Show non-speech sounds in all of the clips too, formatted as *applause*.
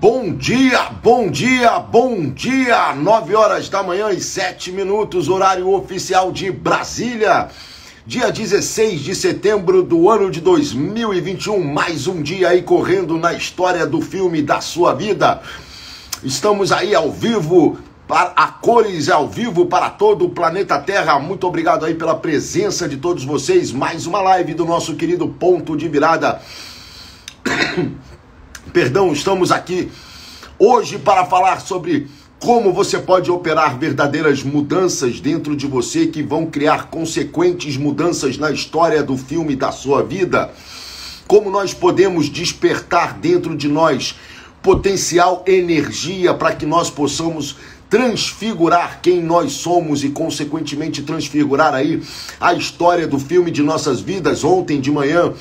Bom dia, bom dia, bom dia! 9 horas da manhã e 7 minutos, horário oficial de Brasília. Dia 16 de setembro do ano de 2021, mais um dia aí correndo na história do filme da sua vida. Estamos aí ao vivo, a cores ao vivo para todo o planeta Terra. Muito obrigado aí pela presença de todos vocês. Mais uma live do nosso querido Ponto de Virada. *coughs* Perdão, estamos aqui hoje para falar sobre como você pode operar verdadeiras mudanças dentro de você que vão criar consequentes mudanças na história do filme da sua vida. Como nós podemos despertar dentro de nós potencial energia para que nós possamos transfigurar quem nós somos e consequentemente transfigurar aí a história do filme de nossas vidas. Ontem de manhã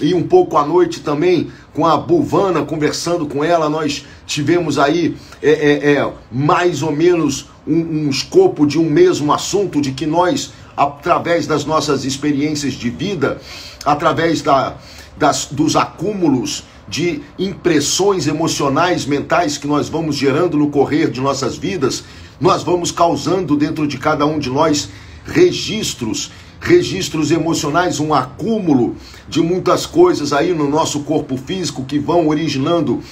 e um pouco à noite também com a Buvana, conversando com ela, nós tivemos aí é, é, é mais ou menos um, um escopo de um mesmo assunto, de que nós, através das nossas experiências de vida, através da, das, dos acúmulos de impressões emocionais, mentais que nós vamos gerando no correr de nossas vidas, nós vamos causando dentro de cada um de nós registros registros emocionais, um acúmulo de muitas coisas aí no nosso corpo físico que vão originando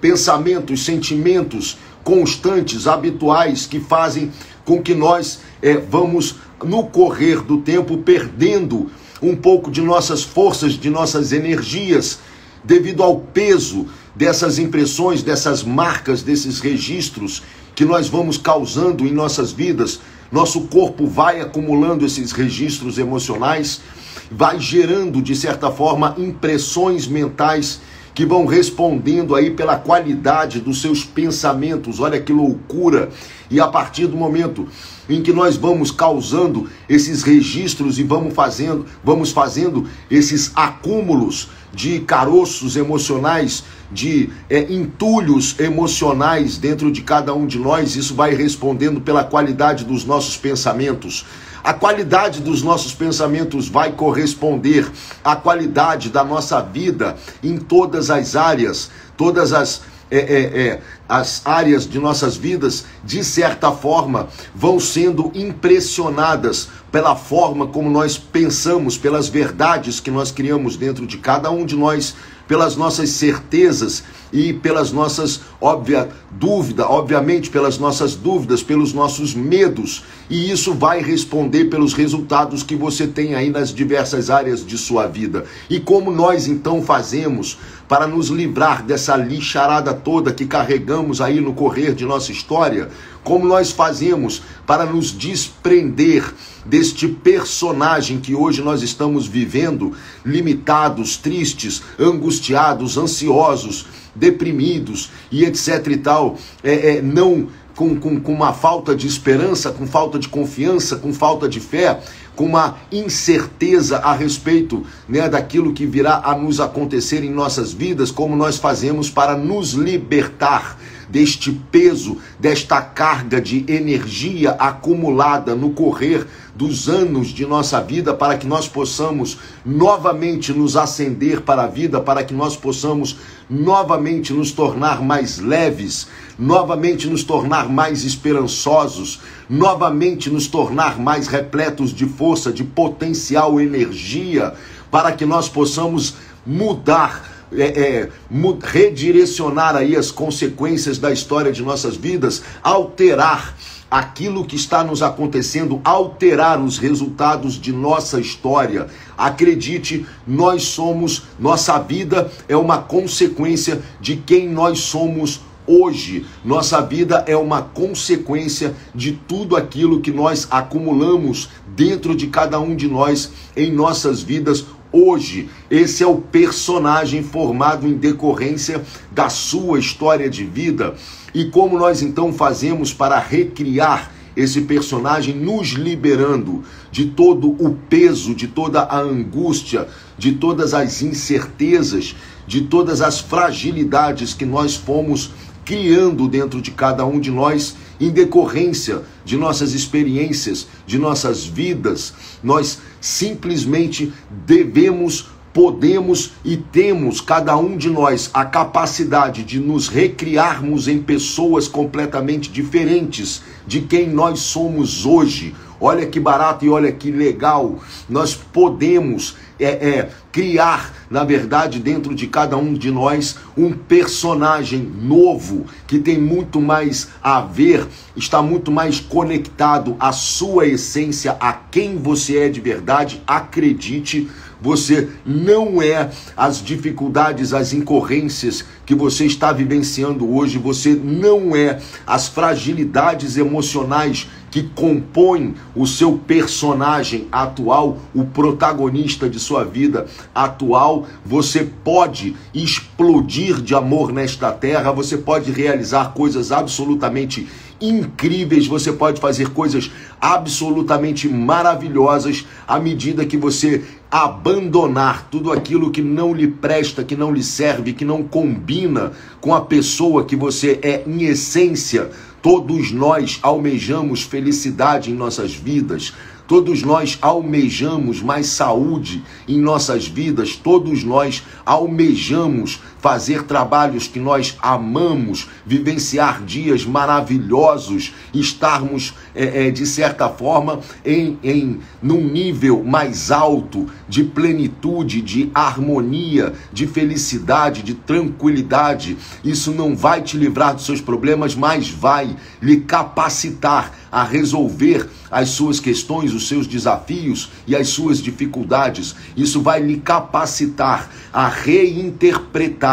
pensamentos, sentimentos constantes, habituais, que fazem com que nós é, vamos, no correr do tempo, perdendo um pouco de nossas forças, de nossas energias, devido ao peso dessas impressões, dessas marcas, desses registros que nós vamos causando em nossas vidas nosso corpo vai acumulando esses registros emocionais, vai gerando, de certa forma, impressões mentais que vão respondendo aí pela qualidade dos seus pensamentos. Olha que loucura! E a partir do momento em que nós vamos causando esses registros e vamos fazendo, vamos fazendo esses acúmulos de caroços emocionais, de é, entulhos emocionais dentro de cada um de nós, isso vai respondendo pela qualidade dos nossos pensamentos. A qualidade dos nossos pensamentos vai corresponder à qualidade da nossa vida em todas as áreas, todas as é, é, é, as áreas de nossas vidas, de certa forma, vão sendo impressionadas pela forma como nós pensamos, pelas verdades que nós criamos dentro de cada um de nós, pelas nossas certezas e pelas nossas óbvia dúvida, obviamente pelas nossas dúvidas, pelos nossos medos, e isso vai responder pelos resultados que você tem aí nas diversas áreas de sua vida. E como nós então fazemos para nos livrar dessa lixarada toda que carregamos aí no correr de nossa história? Como nós fazemos para nos desprender deste personagem que hoje nós estamos vivendo, limitados, tristes, angustiados, ansiosos, deprimidos e etc e tal, é, é não com, com, com uma falta de esperança, com falta de confiança, com falta de fé, com uma incerteza a respeito né, daquilo que virá a nos acontecer em nossas vidas, como nós fazemos para nos libertar deste peso, desta carga de energia acumulada no correr dos anos de nossa vida, para que nós possamos novamente nos acender para a vida, para que nós possamos novamente nos tornar mais leves, novamente nos tornar mais esperançosos, novamente nos tornar mais repletos de força, de potencial energia, para que nós possamos mudar é, é, redirecionar aí as consequências da história de nossas vidas, alterar aquilo que está nos acontecendo, alterar os resultados de nossa história. Acredite, nós somos, nossa vida é uma consequência de quem nós somos hoje. Nossa vida é uma consequência de tudo aquilo que nós acumulamos dentro de cada um de nós em nossas vidas hoje. Esse é o personagem formado em decorrência da sua história de vida. E como nós então fazemos para recriar esse personagem, nos liberando de todo o peso, de toda a angústia, de todas as incertezas, de todas as fragilidades que nós fomos criando dentro de cada um de nós em decorrência de nossas experiências, de nossas vidas. Nós simplesmente devemos podemos e temos, cada um de nós, a capacidade de nos recriarmos em pessoas completamente diferentes de quem nós somos hoje. Olha que barato e olha que legal. Nós podemos é, é, criar, na verdade, dentro de cada um de nós, um personagem novo que tem muito mais a ver, está muito mais conectado à sua essência, a quem você é de verdade. Acredite, você não é as dificuldades, as incorrências que você está vivenciando hoje, você não é as fragilidades emocionais que compõem o seu personagem atual, o protagonista de sua vida atual. Você pode explodir de amor nesta terra, você pode realizar coisas absolutamente incríveis, você pode fazer coisas absolutamente maravilhosas à medida que você abandonar tudo aquilo que não lhe presta, que não lhe serve, que não combina com a pessoa que você é em essência Todos nós almejamos felicidade em nossas vidas, Todos nós almejamos mais saúde em nossas vidas, todos nós almejamos fazer trabalhos que nós amamos, vivenciar dias maravilhosos, estarmos, é, é, de certa forma, em, em num nível mais alto de plenitude, de harmonia, de felicidade, de tranquilidade. Isso não vai te livrar dos seus problemas, mas vai lhe capacitar a resolver as suas questões, os seus desafios e as suas dificuldades. Isso vai lhe capacitar a reinterpretar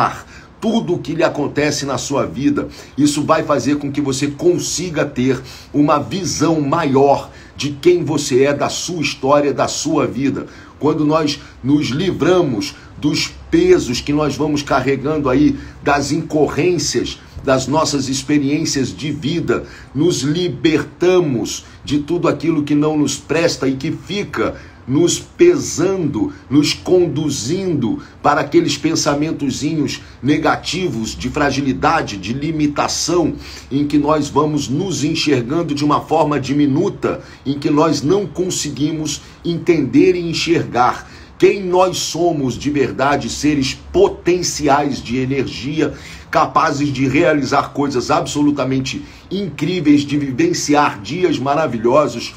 tudo o que lhe acontece na sua vida. Isso vai fazer com que você consiga ter uma visão maior de quem você é, da sua história, da sua vida. Quando nós nos livramos dos pesos que nós vamos carregando aí, das incorrências das nossas experiências de vida, nos libertamos de tudo aquilo que não nos presta e que fica nos pesando, nos conduzindo para aqueles pensamentozinhos negativos de fragilidade, de limitação, em que nós vamos nos enxergando de uma forma diminuta, em que nós não conseguimos entender e enxergar quem nós somos de verdade, seres potenciais de energia, capazes de realizar coisas absolutamente incríveis, de vivenciar dias maravilhosos,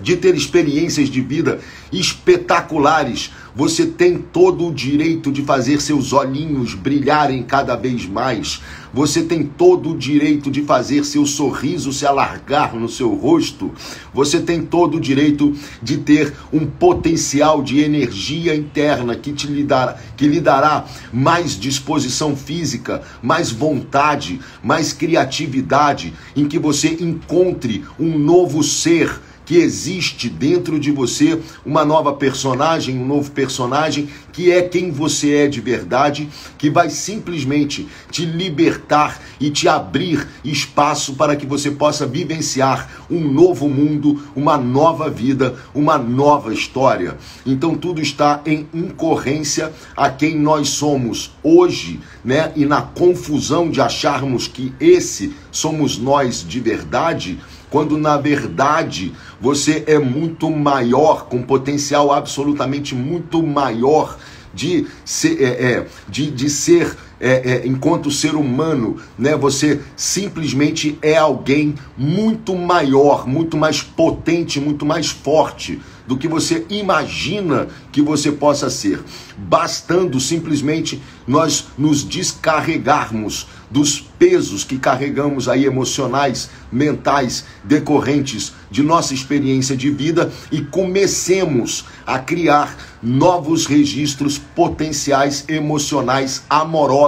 de ter experiências de vida espetaculares. Você tem todo o direito de fazer seus olhinhos brilharem cada vez mais. Você tem todo o direito de fazer seu sorriso se alargar no seu rosto. Você tem todo o direito de ter um potencial de energia interna que te lhe dará, que lhe dará mais disposição física, mais vontade, mais criatividade, em que você encontre um novo ser que existe dentro de você uma nova personagem, um novo personagem que é quem você é de verdade, que vai simplesmente te libertar e te abrir espaço para que você possa vivenciar um novo mundo, uma nova vida, uma nova história. Então tudo está em incorrência a quem nós somos hoje, né? E na confusão de acharmos que esse somos nós de verdade, quando na verdade você é muito maior, com potencial absolutamente muito maior de ser, é, é, de, de ser é, é, enquanto ser humano, né? Você simplesmente é alguém muito maior, muito mais potente, muito mais forte do que você imagina que você possa ser. Bastando simplesmente nós nos descarregarmos dos pesos que carregamos aí emocionais, mentais, decorrentes de nossa experiência de vida e comecemos a criar novos registros potenciais emocionais amorosos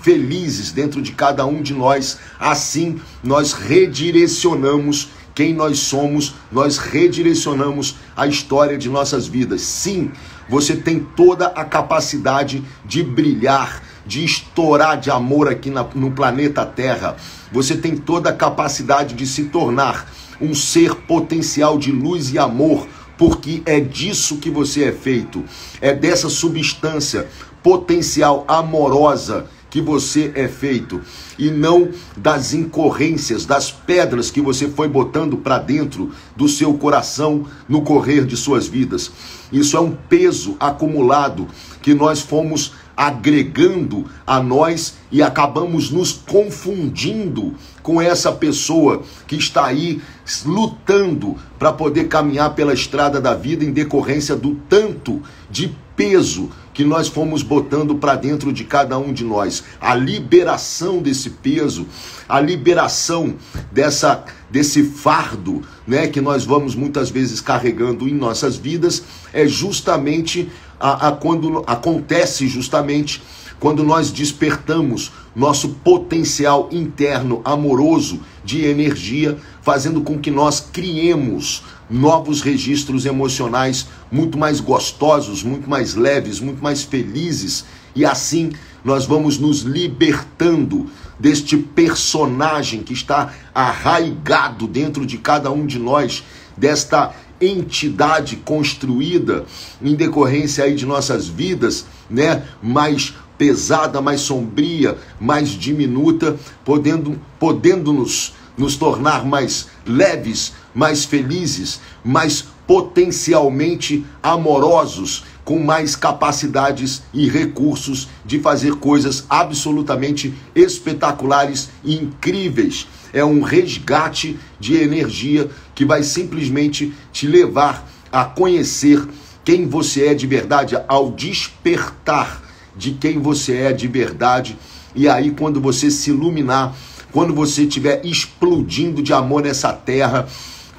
felizes dentro de cada um de nós. Assim, nós redirecionamos quem nós somos, nós redirecionamos a história de nossas vidas. Sim, você tem toda a capacidade de brilhar, de estourar de amor aqui na, no planeta Terra. Você tem toda a capacidade de se tornar um ser potencial de luz e amor, porque é disso que você é feito. É dessa substância potencial amorosa que você é feito e não das incorrências, das pedras que você foi botando para dentro do seu coração no correr de suas vidas. Isso é um peso acumulado que nós fomos agregando a nós e acabamos nos confundindo com essa pessoa que está aí lutando para poder caminhar pela estrada da vida em decorrência do tanto de peso que nós fomos botando para dentro de cada um de nós. A liberação desse peso, a liberação dessa desse fardo, né, que nós vamos muitas vezes carregando em nossas vidas, é justamente a, a quando acontece justamente quando nós despertamos nosso potencial interno amoroso de energia, fazendo com que nós criemos novos registros emocionais muito mais gostosos, muito mais leves, muito mais felizes, e assim nós vamos nos libertando deste personagem que está arraigado dentro de cada um de nós, desta entidade construída em decorrência aí de nossas vidas, né, mais pesada, mais sombria, mais diminuta, podendo podendo nos nos tornar mais leves, mais felizes, mais potencialmente amorosos, com mais capacidades e recursos de fazer coisas absolutamente espetaculares e incríveis. É um resgate de energia que vai simplesmente te levar a conhecer quem você é de verdade, ao despertar de quem você é de verdade. E aí, quando você se iluminar, quando você estiver explodindo de amor nessa terra,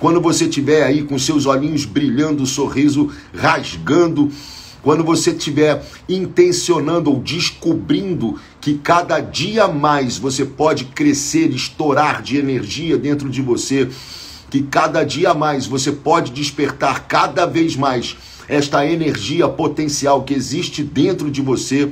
quando você estiver aí com seus olhinhos brilhando, sorriso rasgando, quando você estiver intencionando ou descobrindo que cada dia mais você pode crescer, estourar de energia dentro de você, que cada dia mais você pode despertar cada vez mais esta energia potencial que existe dentro de você,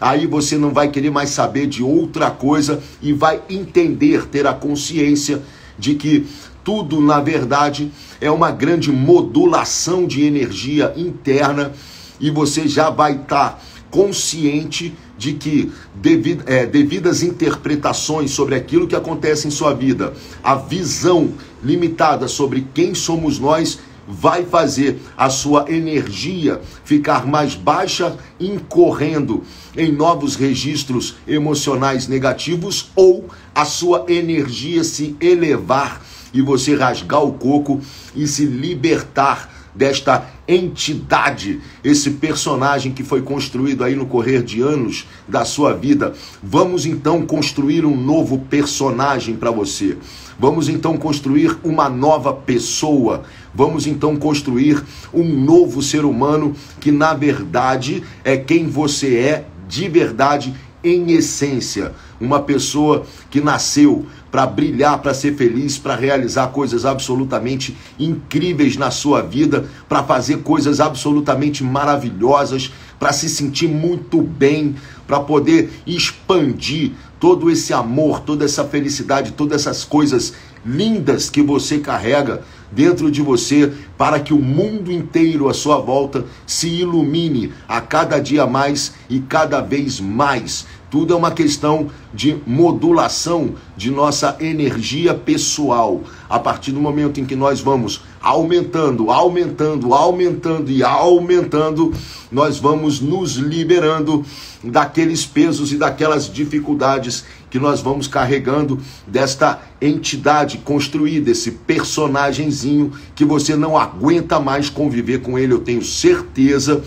aí você não vai querer mais saber de outra coisa e vai entender, ter a consciência de que tudo, na verdade, é uma grande modulação de energia interna e você já vai estar tá consciente de que devido, é, devidas interpretações sobre aquilo que acontece em sua vida, a visão limitada sobre quem somos nós vai fazer a sua energia ficar mais baixa, incorrendo em novos registros emocionais negativos, ou a sua energia se elevar e você rasgar o coco e se libertar desta entidade, esse personagem que foi construído aí no correr de anos da sua vida. Vamos então construir um novo personagem para você. Vamos então construir uma nova pessoa. Vamos então construir um novo ser humano que na verdade é quem você é de verdade em essência, uma pessoa que nasceu para brilhar, para ser feliz, para realizar coisas absolutamente incríveis na sua vida, para fazer coisas absolutamente maravilhosas, para se sentir muito bem, para poder expandir todo esse amor, toda essa felicidade, todas essas coisas lindas que você carrega dentro de você, para que o mundo inteiro à sua volta se ilumine a cada dia mais e cada vez mais tudo é uma questão de modulação de nossa energia pessoal. A partir do momento em que nós vamos aumentando, aumentando, aumentando e aumentando, nós vamos nos liberando daqueles pesos e daquelas dificuldades que nós vamos carregando desta entidade construída, esse personagemzinho que você não aguenta mais conviver com ele. Eu tenho certeza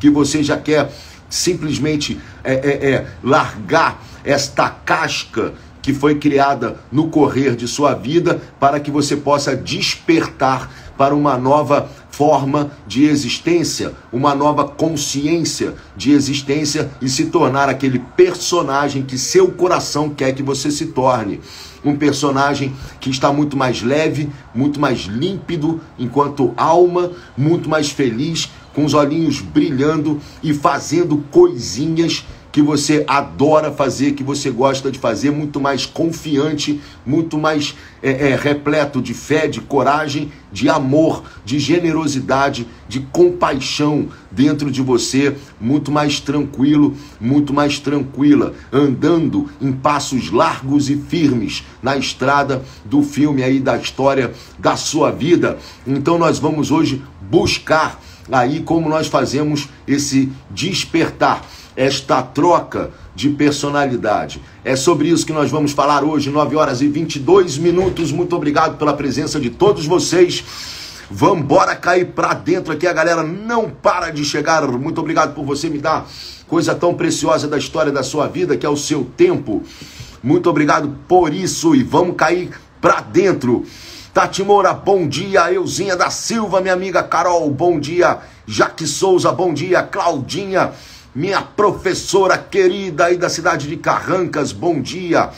que você já quer simplesmente é, é, é, largar esta casca que foi criada no correr de sua vida para que você possa despertar para uma nova forma de existência, uma nova consciência de existência e se tornar aquele personagem que seu coração quer que você se torne. Um personagem que está muito mais leve, muito mais límpido, enquanto alma, muito mais feliz, com os olhinhos brilhando e fazendo coisinhas que você adora fazer, que você gosta de fazer, muito mais confiante, muito mais é, é, repleto de fé, de coragem, de amor, de generosidade, de compaixão dentro de você, muito mais tranquilo, muito mais tranquila, andando em passos largos e firmes na estrada do filme aí da história da sua vida. Então nós vamos hoje buscar aí como nós fazemos esse despertar, esta troca de personalidade. É sobre isso que nós vamos falar hoje, 9 horas e 22 minutos. Muito obrigado pela presença de todos vocês. Vamos embora cair para dentro aqui, a galera não para de chegar. Muito obrigado por você me dar coisa tão preciosa da história da sua vida, que é o seu tempo. Muito obrigado por isso e vamos cair para dentro. Tati Moura, bom dia. Euzinha da Silva, minha amiga Carol, bom dia. Jaque Souza, bom dia. Claudinha, minha professora querida aí da cidade de Carrancas, bom dia.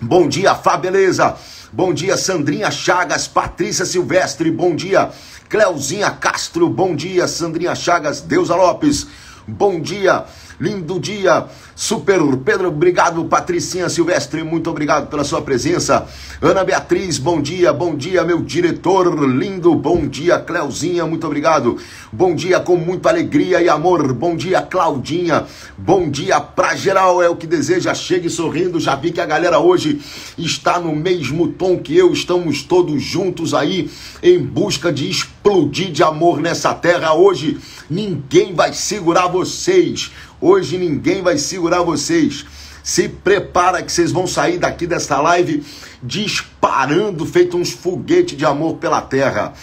Bom dia, Fá, beleza? Bom dia, Sandrinha Chagas, Patrícia Silvestre, bom dia. Cleuzinha Castro, bom dia. Sandrinha Chagas, Deusa Lopes, bom dia. Lindo dia, Super Pedro, obrigado. Patricinha Silvestre, muito obrigado pela sua presença. Ana Beatriz, bom dia, bom dia, meu diretor lindo, bom dia, Cleuzinha, muito obrigado. Bom dia com muita alegria e amor. Bom dia, Claudinha. Bom dia pra geral, é o que deseja. Chegue sorrindo. Já vi que a galera hoje está no mesmo tom que eu. Estamos todos juntos aí em busca de explodir de amor nessa terra. Hoje ninguém vai segurar vocês. Hoje ninguém vai segurar vocês. Se prepara que vocês vão sair daqui desta live disparando, feito uns foguetes de amor pela terra.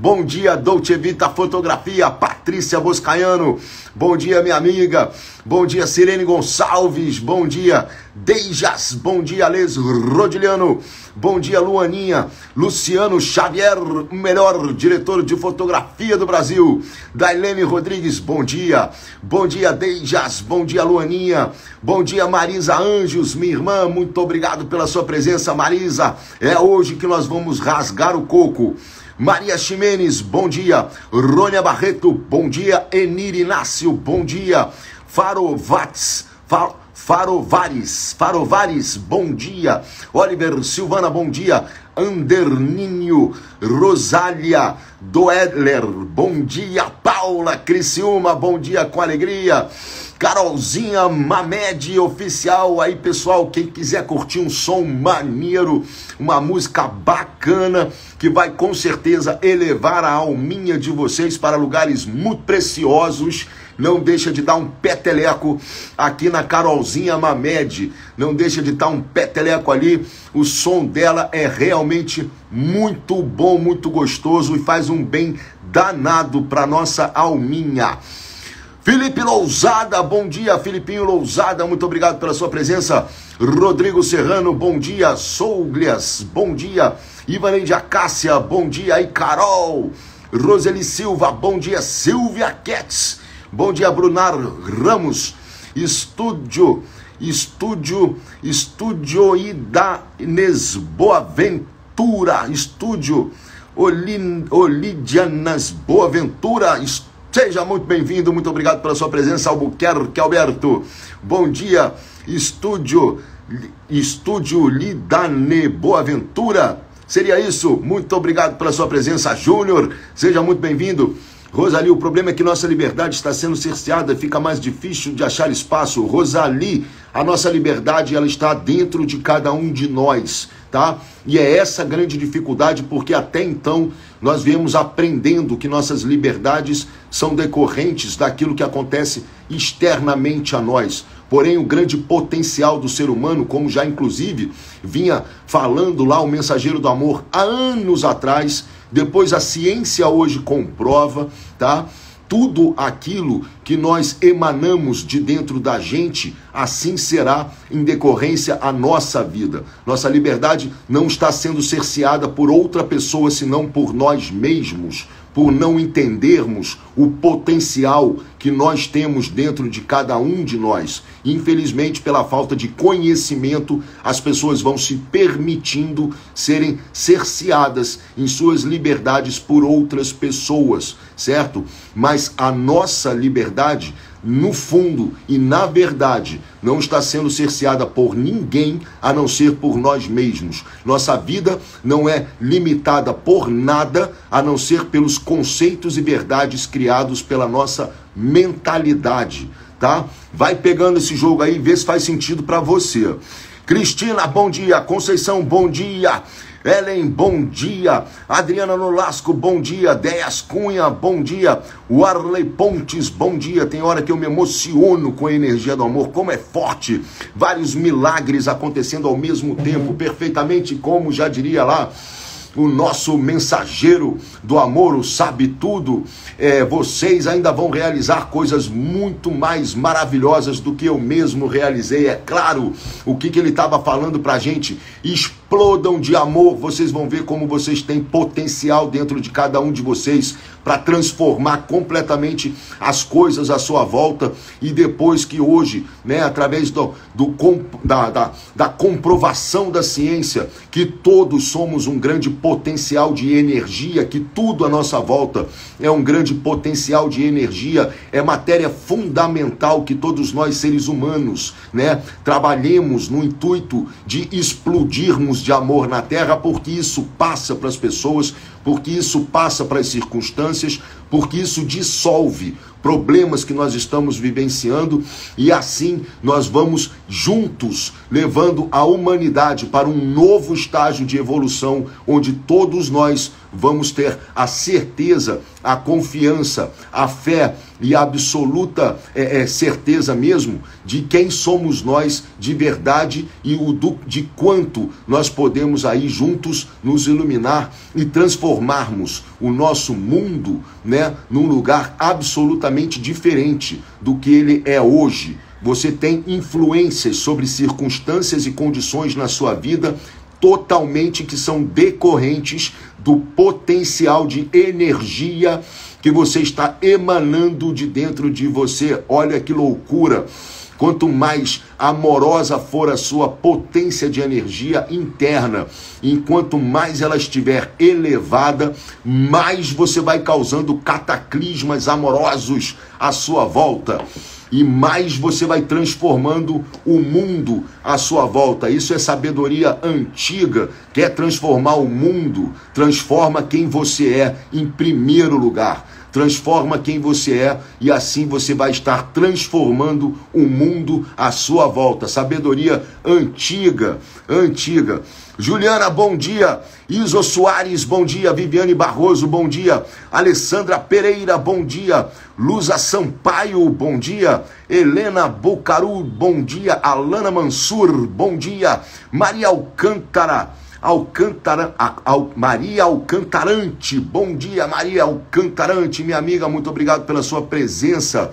Bom dia, Dolce Vita Fotografia, Patrícia Boscaiano. Bom dia, minha amiga. Bom dia, Sirene Gonçalves. Bom dia, Deijas. Bom dia, Les Rodiliano. Bom dia, Luaninha. Luciano Xavier, melhor diretor de fotografia do Brasil. Dailene Rodrigues, bom dia. Bom dia, Deijas. Bom dia, Luaninha. Bom dia, Marisa Anjos, minha irmã. Muito obrigado pela sua presença, Marisa. É hoje que nós vamos rasgar o coco. Maria Ximenes, bom dia. Rônia Barreto, bom dia. Enir Inácio, bom dia. Farovats, Farovares, Farovares, bom dia. Oliver Silvana, bom dia. Anderninho, Rosália, Doedler, bom dia. Paula Criciúma, bom dia com alegria. Carolzinha Mamed oficial aí, pessoal. Quem quiser curtir um som maneiro, uma música bacana que vai com certeza elevar a alminha de vocês para lugares muito preciosos. Não deixa de dar um peteleco aqui na Carolzinha Mamed. Não deixa de dar um peteleco ali. O som dela é realmente muito bom, muito gostoso e faz um bem danado para nossa alminha. Felipe Lousada, bom dia, Filipinho Lousada, muito obrigado pela sua presença. Rodrigo Serrano, bom dia. Souglias, bom dia. Ivaneide Acácia, bom dia. E Carol, Roseli Silva, bom dia. Silvia Ketz, bom dia. Brunar Ramos, estúdio, estúdio, estúdio Ida Inês Boaventura, estúdio Olidianas Boaventura, estúdio Seja muito bem-vindo, muito obrigado pela sua presença, Albuquerque Alberto. Bom dia, estúdio, estúdio Lidane Boaventura. Seria isso? Muito obrigado pela sua presença, Júnior. Seja muito bem-vindo. Rosali, o problema é que nossa liberdade está sendo cerceada, fica mais difícil de achar espaço. Rosali, a nossa liberdade ela está dentro de cada um de nós, tá? E é essa grande dificuldade porque até então nós viemos aprendendo que nossas liberdades são decorrentes daquilo que acontece externamente a nós. Porém, o grande potencial do ser humano, como já inclusive vinha falando lá o mensageiro do amor há anos atrás, depois a ciência hoje comprova, tá? Tudo aquilo que nós emanamos de dentro da gente, assim será em decorrência a nossa vida. Nossa liberdade não está sendo cerceada por outra pessoa senão por nós mesmos por não entendermos o potencial que nós temos dentro de cada um de nós. Infelizmente, pela falta de conhecimento, as pessoas vão se permitindo serem cerceadas em suas liberdades por outras pessoas, certo? Mas a nossa liberdade no fundo e na verdade, não está sendo cerceada por ninguém a não ser por nós mesmos. Nossa vida não é limitada por nada a não ser pelos conceitos e verdades criados pela nossa mentalidade, tá? Vai pegando esse jogo aí, vê se faz sentido para você. Cristina, bom dia. Conceição, bom dia. Ellen, bom dia. Adriana Nolasco, bom dia. Deas Cunha, bom dia. Warley Pontes, bom dia. Tem hora que eu me emociono com a energia do amor, como é forte. Vários milagres acontecendo ao mesmo tempo, perfeitamente como já diria lá o nosso mensageiro do amor, o sabe tudo, é, vocês ainda vão realizar coisas muito mais maravilhosas do que eu mesmo realizei. É claro, o que, que ele estava falando para a gente? Explodam de amor, vocês vão ver como vocês têm potencial dentro de cada um de vocês para transformar completamente as coisas à sua volta. E depois que hoje, né, através do, do da, da, da comprovação da ciência, que todos somos um grande potencial de energia, que tudo à nossa volta é um grande potencial de energia, é matéria fundamental que todos nós seres humanos, né, trabalhemos no intuito de explodirmos de amor na terra, porque isso passa para as pessoas porque isso passa para as circunstâncias, porque isso dissolve problemas que nós estamos vivenciando e assim nós vamos juntos levando a humanidade para um novo estágio de evolução onde todos nós vamos ter a certeza, a confiança, a fé e a absoluta é, é, certeza mesmo de quem somos nós de verdade e o do, de quanto nós podemos aí juntos nos iluminar e transformarmos o nosso mundo, né, num lugar absolutamente diferente do que ele é hoje. Você tem influências sobre circunstâncias e condições na sua vida totalmente que são decorrentes do potencial de energia que você está emanando de dentro de você. Olha que loucura! Quanto mais amorosa for a sua potência de energia interna, enquanto mais ela estiver elevada, mais você vai causando cataclismas amorosos à sua volta. E mais você vai transformando o mundo à sua volta. Isso é sabedoria antiga, quer transformar o mundo, transforma quem você é em primeiro lugar transforma quem você é e assim você vai estar transformando o mundo à sua volta. Sabedoria antiga, antiga. Juliana, bom dia. Iso Soares, bom dia. Viviane Barroso, bom dia. Alessandra Pereira, bom dia. Luza Sampaio, bom dia. Helena Bocaru, bom dia. Alana Mansur, bom dia. Maria Alcântara, Alcantara, Al, Maria Alcantarante. Bom dia, Maria Alcantarante, minha amiga, muito obrigado pela sua presença.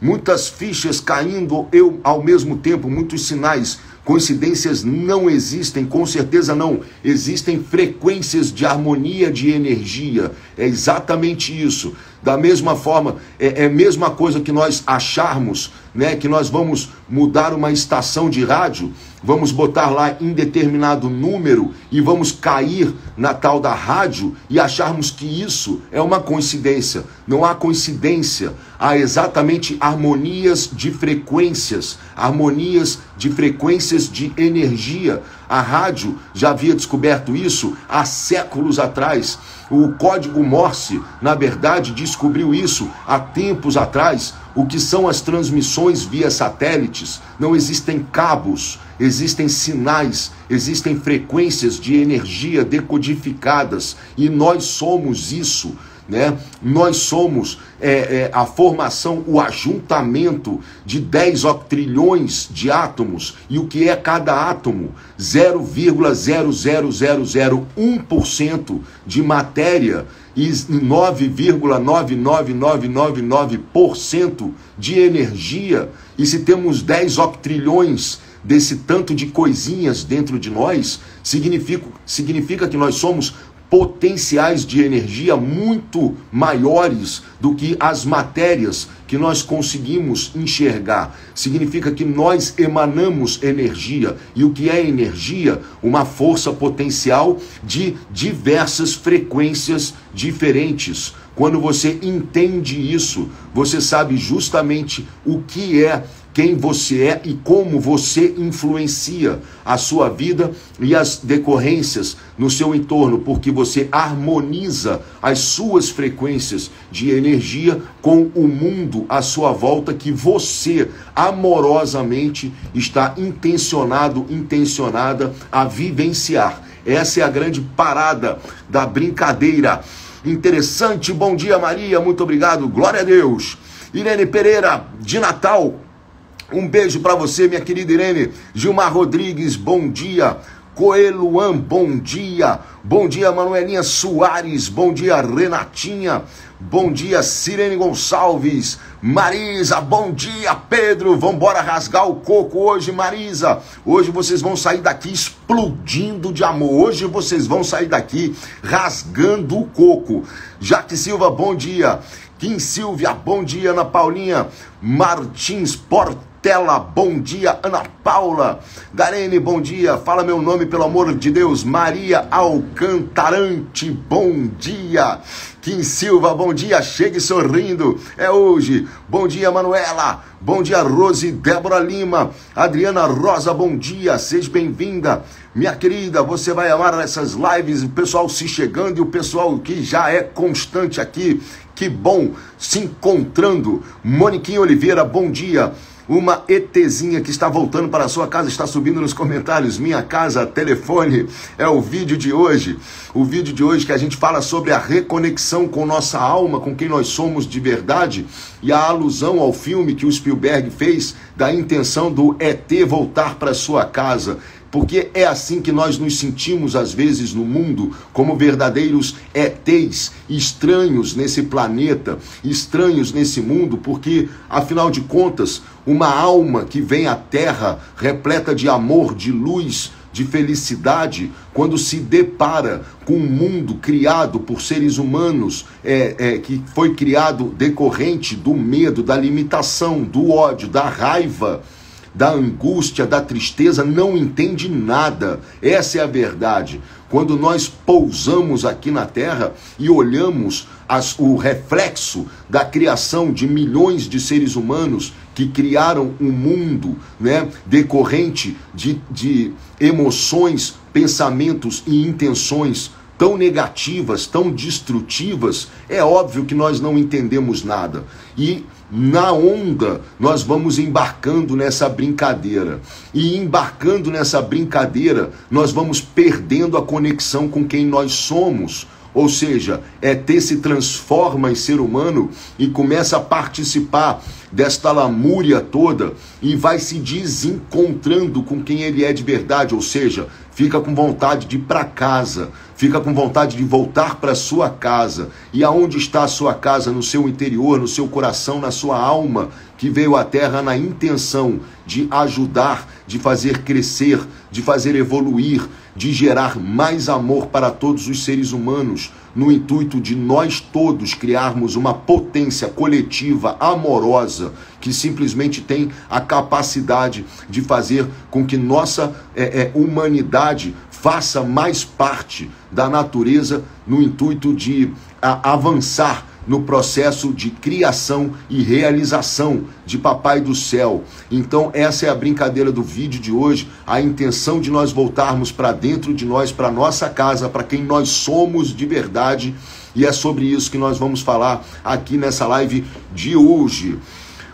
Muitas fichas caindo eu ao mesmo tempo, muitos sinais. Coincidências não existem, com certeza não. Existem frequências de harmonia de energia. É exatamente isso. Da mesma forma, é, é a mesma coisa que nós acharmos, né, que nós vamos mudar uma estação de rádio vamos botar lá indeterminado número e vamos cair na tal da rádio e acharmos que isso é uma coincidência. Não há coincidência, há exatamente harmonias de frequências, harmonias de frequências de energia. A rádio já havia descoberto isso há séculos atrás. O código Morse, na verdade, descobriu isso há tempos atrás. O que são as transmissões via satélites? Não existem cabos, existem sinais, existem frequências de energia decodificadas e nós somos isso. Né? Nós somos é, é, a formação, o ajuntamento de 10 octrilhões de átomos. E o que é cada átomo? 0,00001% de matéria e 9,99999% de energia. E se temos 10 octrilhões desse tanto de coisinhas dentro de nós, significa, significa que nós somos potenciais de energia muito maiores do que as matérias que nós conseguimos enxergar. Significa que nós emanamos energia. E o que é energia? Uma força potencial de diversas frequências diferentes. Quando você entende isso, você sabe justamente o que é quem você é e como você influencia a sua vida e as decorrências no seu entorno, porque você harmoniza as suas frequências de energia com o mundo à sua volta que você amorosamente está intencionado, intencionada a vivenciar. Essa é a grande parada da brincadeira. Interessante, bom dia Maria, muito obrigado, glória a Deus. Irene Pereira, de Natal, um beijo para você, minha querida Irene. Gilmar Rodrigues, bom dia. Coeluan, bom dia. Bom dia, Manuelinha Soares. Bom dia, Renatinha. Bom dia, Sirene Gonçalves. Marisa, bom dia, Pedro. Vambora rasgar o coco hoje, Marisa. Hoje vocês vão sair daqui explodindo de amor. Hoje vocês vão sair daqui rasgando o coco. Jaque Silva, bom dia. Kim Silvia, bom dia, Ana Paulinha. Martins Porta Estela, bom dia. Ana Paula, Garene, bom dia. Fala meu nome, pelo amor de Deus. Maria Alcantarante, bom dia. Kim Silva, bom dia. Chegue sorrindo. É hoje. Bom dia, Manuela. Bom dia, Rose Débora Lima. Adriana Rosa, bom dia. Seja bem-vinda. Minha querida, você vai amar essas lives, o pessoal se chegando e o pessoal que já é constante aqui. Que bom se encontrando. Moniquinha Oliveira, bom dia. Uma ETzinha que está voltando para a sua casa está subindo nos comentários. Minha casa, telefone, é o vídeo de hoje. O vídeo de hoje que a gente fala sobre a reconexão com nossa alma, com quem nós somos de verdade e a alusão ao filme que o Spielberg fez da intenção do ET voltar para sua casa porque é assim que nós nos sentimos às vezes no mundo, como verdadeiros ETs, estranhos nesse planeta, estranhos nesse mundo, porque afinal de contas, uma alma que vem à Terra repleta de amor, de luz, de felicidade, quando se depara com um mundo criado por seres humanos, é, é, que foi criado decorrente do medo, da limitação, do ódio, da raiva da angústia, da tristeza, não entende nada. Essa é a verdade. Quando nós pousamos aqui na terra e olhamos as, o reflexo da criação de milhões de seres humanos que criaram um mundo né, decorrente de, de emoções, pensamentos e intenções tão negativas, tão destrutivas, é óbvio que nós não entendemos nada. E na onda, nós vamos embarcando nessa brincadeira. E embarcando nessa brincadeira, nós vamos perdendo a conexão com quem nós somos. Ou seja, ET se transforma em ser humano e começa a participar desta lamúria toda e vai se desencontrando com quem ele é de verdade, ou seja, fica com vontade de ir para casa, fica com vontade de voltar para sua casa. E aonde está a sua casa? No seu interior, no seu coração, na sua alma, que veio à terra na intenção de ajudar, de fazer crescer, de fazer evoluir, de gerar mais amor para todos os seres humanos, no intuito de nós todos criarmos uma potência coletiva amorosa que simplesmente tem a capacidade de fazer com que nossa é, é, humanidade faça mais parte da natureza no intuito de a, avançar no processo de criação e realização de Papai do Céu. Então, essa é a brincadeira do vídeo de hoje, a intenção de nós voltarmos para dentro de nós, para nossa casa, para quem nós somos de verdade, e é sobre isso que nós vamos falar aqui nessa live de hoje.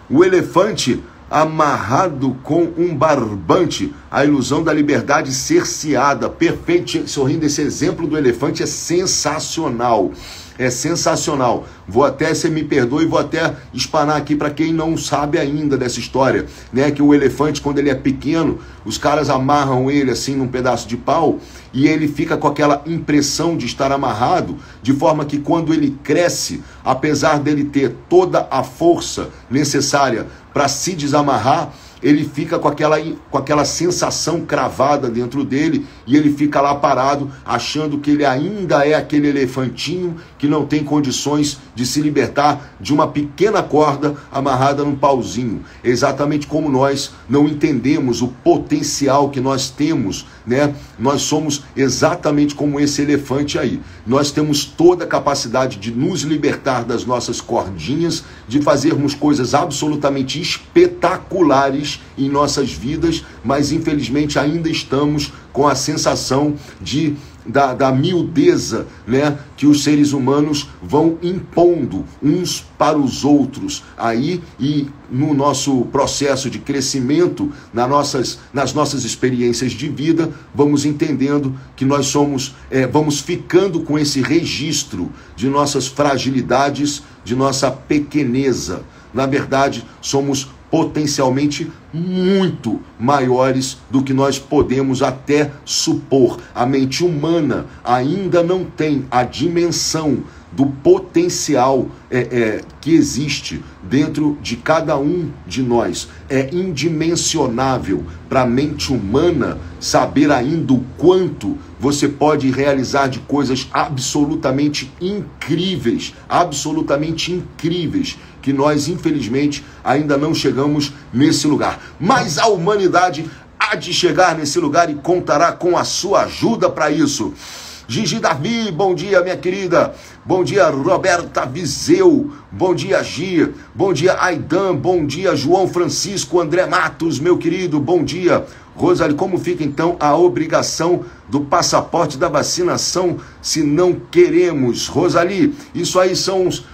O elefante amarrado com um barbante, a ilusão da liberdade cerceada. Perfeito, sorrindo, esse exemplo do elefante é sensacional é sensacional. Vou até, você me perdoe, vou até espanar aqui para quem não sabe ainda dessa história, né? Que o elefante, quando ele é pequeno, os caras amarram ele assim num pedaço de pau e ele fica com aquela impressão de estar amarrado, de forma que quando ele cresce, apesar dele ter toda a força necessária para se desamarrar, ele fica com aquela, com aquela sensação cravada dentro dele e ele fica lá parado, achando que ele ainda é aquele elefantinho que não tem condições de se libertar de uma pequena corda amarrada num pauzinho. Exatamente como nós não entendemos o potencial que nós temos, né? Nós somos exatamente como esse elefante aí. Nós temos toda a capacidade de nos libertar das nossas cordinhas, de fazermos coisas absolutamente espetaculares em nossas vidas, mas infelizmente ainda estamos com a sensação de da, da miudeza né, que os seres humanos vão impondo uns para os outros aí e no nosso processo de crescimento, nas nossas, nas nossas experiências de vida, vamos entendendo que nós somos, é, vamos ficando com esse registro de nossas fragilidades, de nossa pequeneza. Na verdade, somos potencialmente muito maiores do que nós podemos até supor. A mente humana ainda não tem a dimensão do potencial é, é, que existe dentro de cada um de nós. É indimensionável para a mente humana saber ainda o quanto você pode realizar de coisas absolutamente incríveis, absolutamente incríveis, que nós, infelizmente, ainda não chegamos nesse lugar. Mas a humanidade há de chegar nesse lugar e contará com a sua ajuda para isso. Gigi Davi, bom dia, minha querida. Bom dia, Roberta Viseu. Bom dia, Gi. Bom dia, Aidan. Bom dia, João Francisco André Matos, meu querido. Bom dia. Rosali, como fica então a obrigação do passaporte da vacinação se não queremos? Rosali, isso aí são os,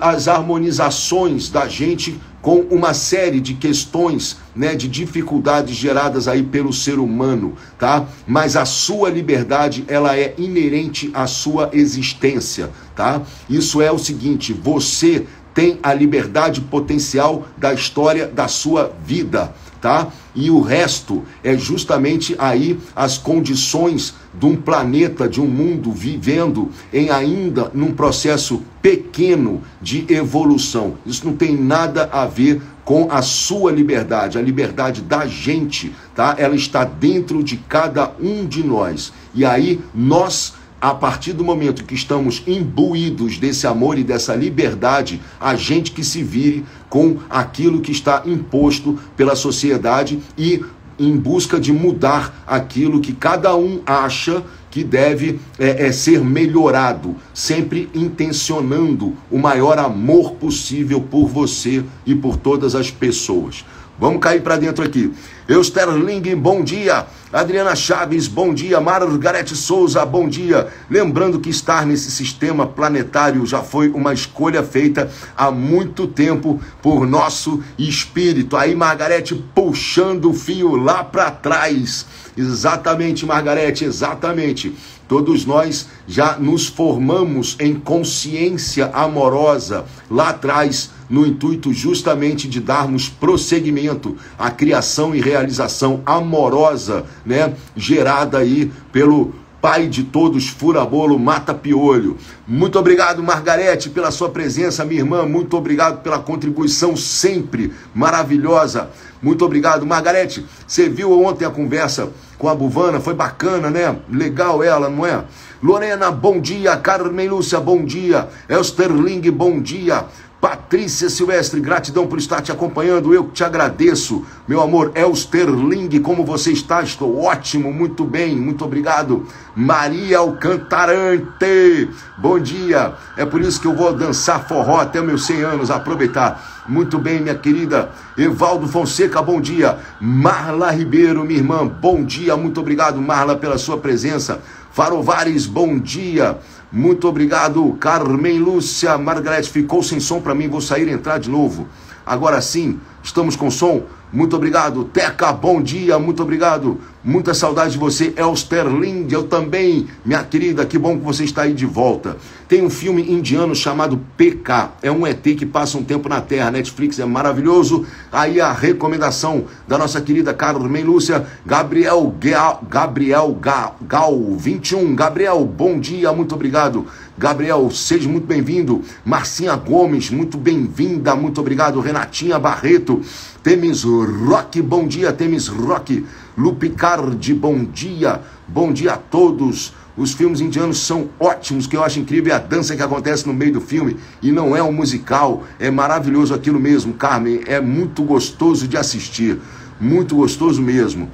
as harmonizações da gente com uma série de questões, né, de dificuldades geradas aí pelo ser humano, tá? Mas a sua liberdade, ela é inerente à sua existência, tá? Isso é o seguinte, você tem a liberdade potencial da história da sua vida tá? E o resto é justamente aí as condições de um planeta, de um mundo vivendo em ainda num processo pequeno de evolução. Isso não tem nada a ver com a sua liberdade, a liberdade da gente, tá? Ela está dentro de cada um de nós. E aí nós a partir do momento que estamos imbuídos desse amor e dessa liberdade, a gente que se vire com aquilo que está imposto pela sociedade e em busca de mudar aquilo que cada um acha que deve é, é, ser melhorado, sempre intencionando o maior amor possível por você e por todas as pessoas. Vamos cair para dentro aqui. Eusterling, bom dia. Adriana Chaves, bom dia. Margarete Souza, bom dia. Lembrando que estar nesse sistema planetário já foi uma escolha feita há muito tempo por nosso espírito. Aí, Margarete, puxando o fio lá para trás. Exatamente, Margarete, exatamente. Todos nós já nos formamos em consciência amorosa lá atrás no intuito justamente de darmos prosseguimento à criação e realização amorosa, né, gerada aí pelo Pai de todos, fura-bolo, mata-piolho. Muito obrigado, Margarete, pela sua presença, minha irmã. Muito obrigado pela contribuição sempre maravilhosa. Muito obrigado, Margarete. Você viu ontem a conversa com a Buvana? Foi bacana, né? Legal ela, não é? Lorena, bom dia. Carmen Lúcia, bom dia. Elsterling, bom dia. Patrícia Silvestre, gratidão por estar te acompanhando. Eu te agradeço, meu amor. Elsterling, como você está? Estou ótimo, muito bem, muito obrigado. Maria Alcantarante, bom dia. É por isso que eu vou dançar forró até meus 100 anos, aproveitar. Muito bem, minha querida. Evaldo Fonseca, bom dia. Marla Ribeiro, minha irmã, bom dia. Muito obrigado, Marla, pela sua presença. Farovares, bom dia. Muito obrigado, Carmen Lúcia. Margarete ficou sem som para mim, vou sair e entrar de novo. Agora sim, estamos com som. Muito obrigado. Teca, bom dia, muito obrigado. Muita saudade de você, Elster Lind. Eu também, minha querida, que bom que você está aí de volta. Tem um filme indiano chamado PK. É um ET que passa um tempo na Terra. Netflix é maravilhoso. Aí a recomendação da nossa querida Carmen Lúcia, Gabriel Gal, Gabriel Gal, Gal 21. Gabriel, bom dia, muito obrigado. Gabriel, seja muito bem-vindo. Marcinha Gomes, muito bem-vinda, muito obrigado. Renatinha Barreto, Temis Rock, bom dia, Temis Rock. Lupicardi, bom dia, bom dia a todos. Os filmes indianos são ótimos, que eu acho incrível é a dança que acontece no meio do filme e não é um musical, é maravilhoso aquilo mesmo, Carmen, é muito gostoso de assistir, muito gostoso mesmo.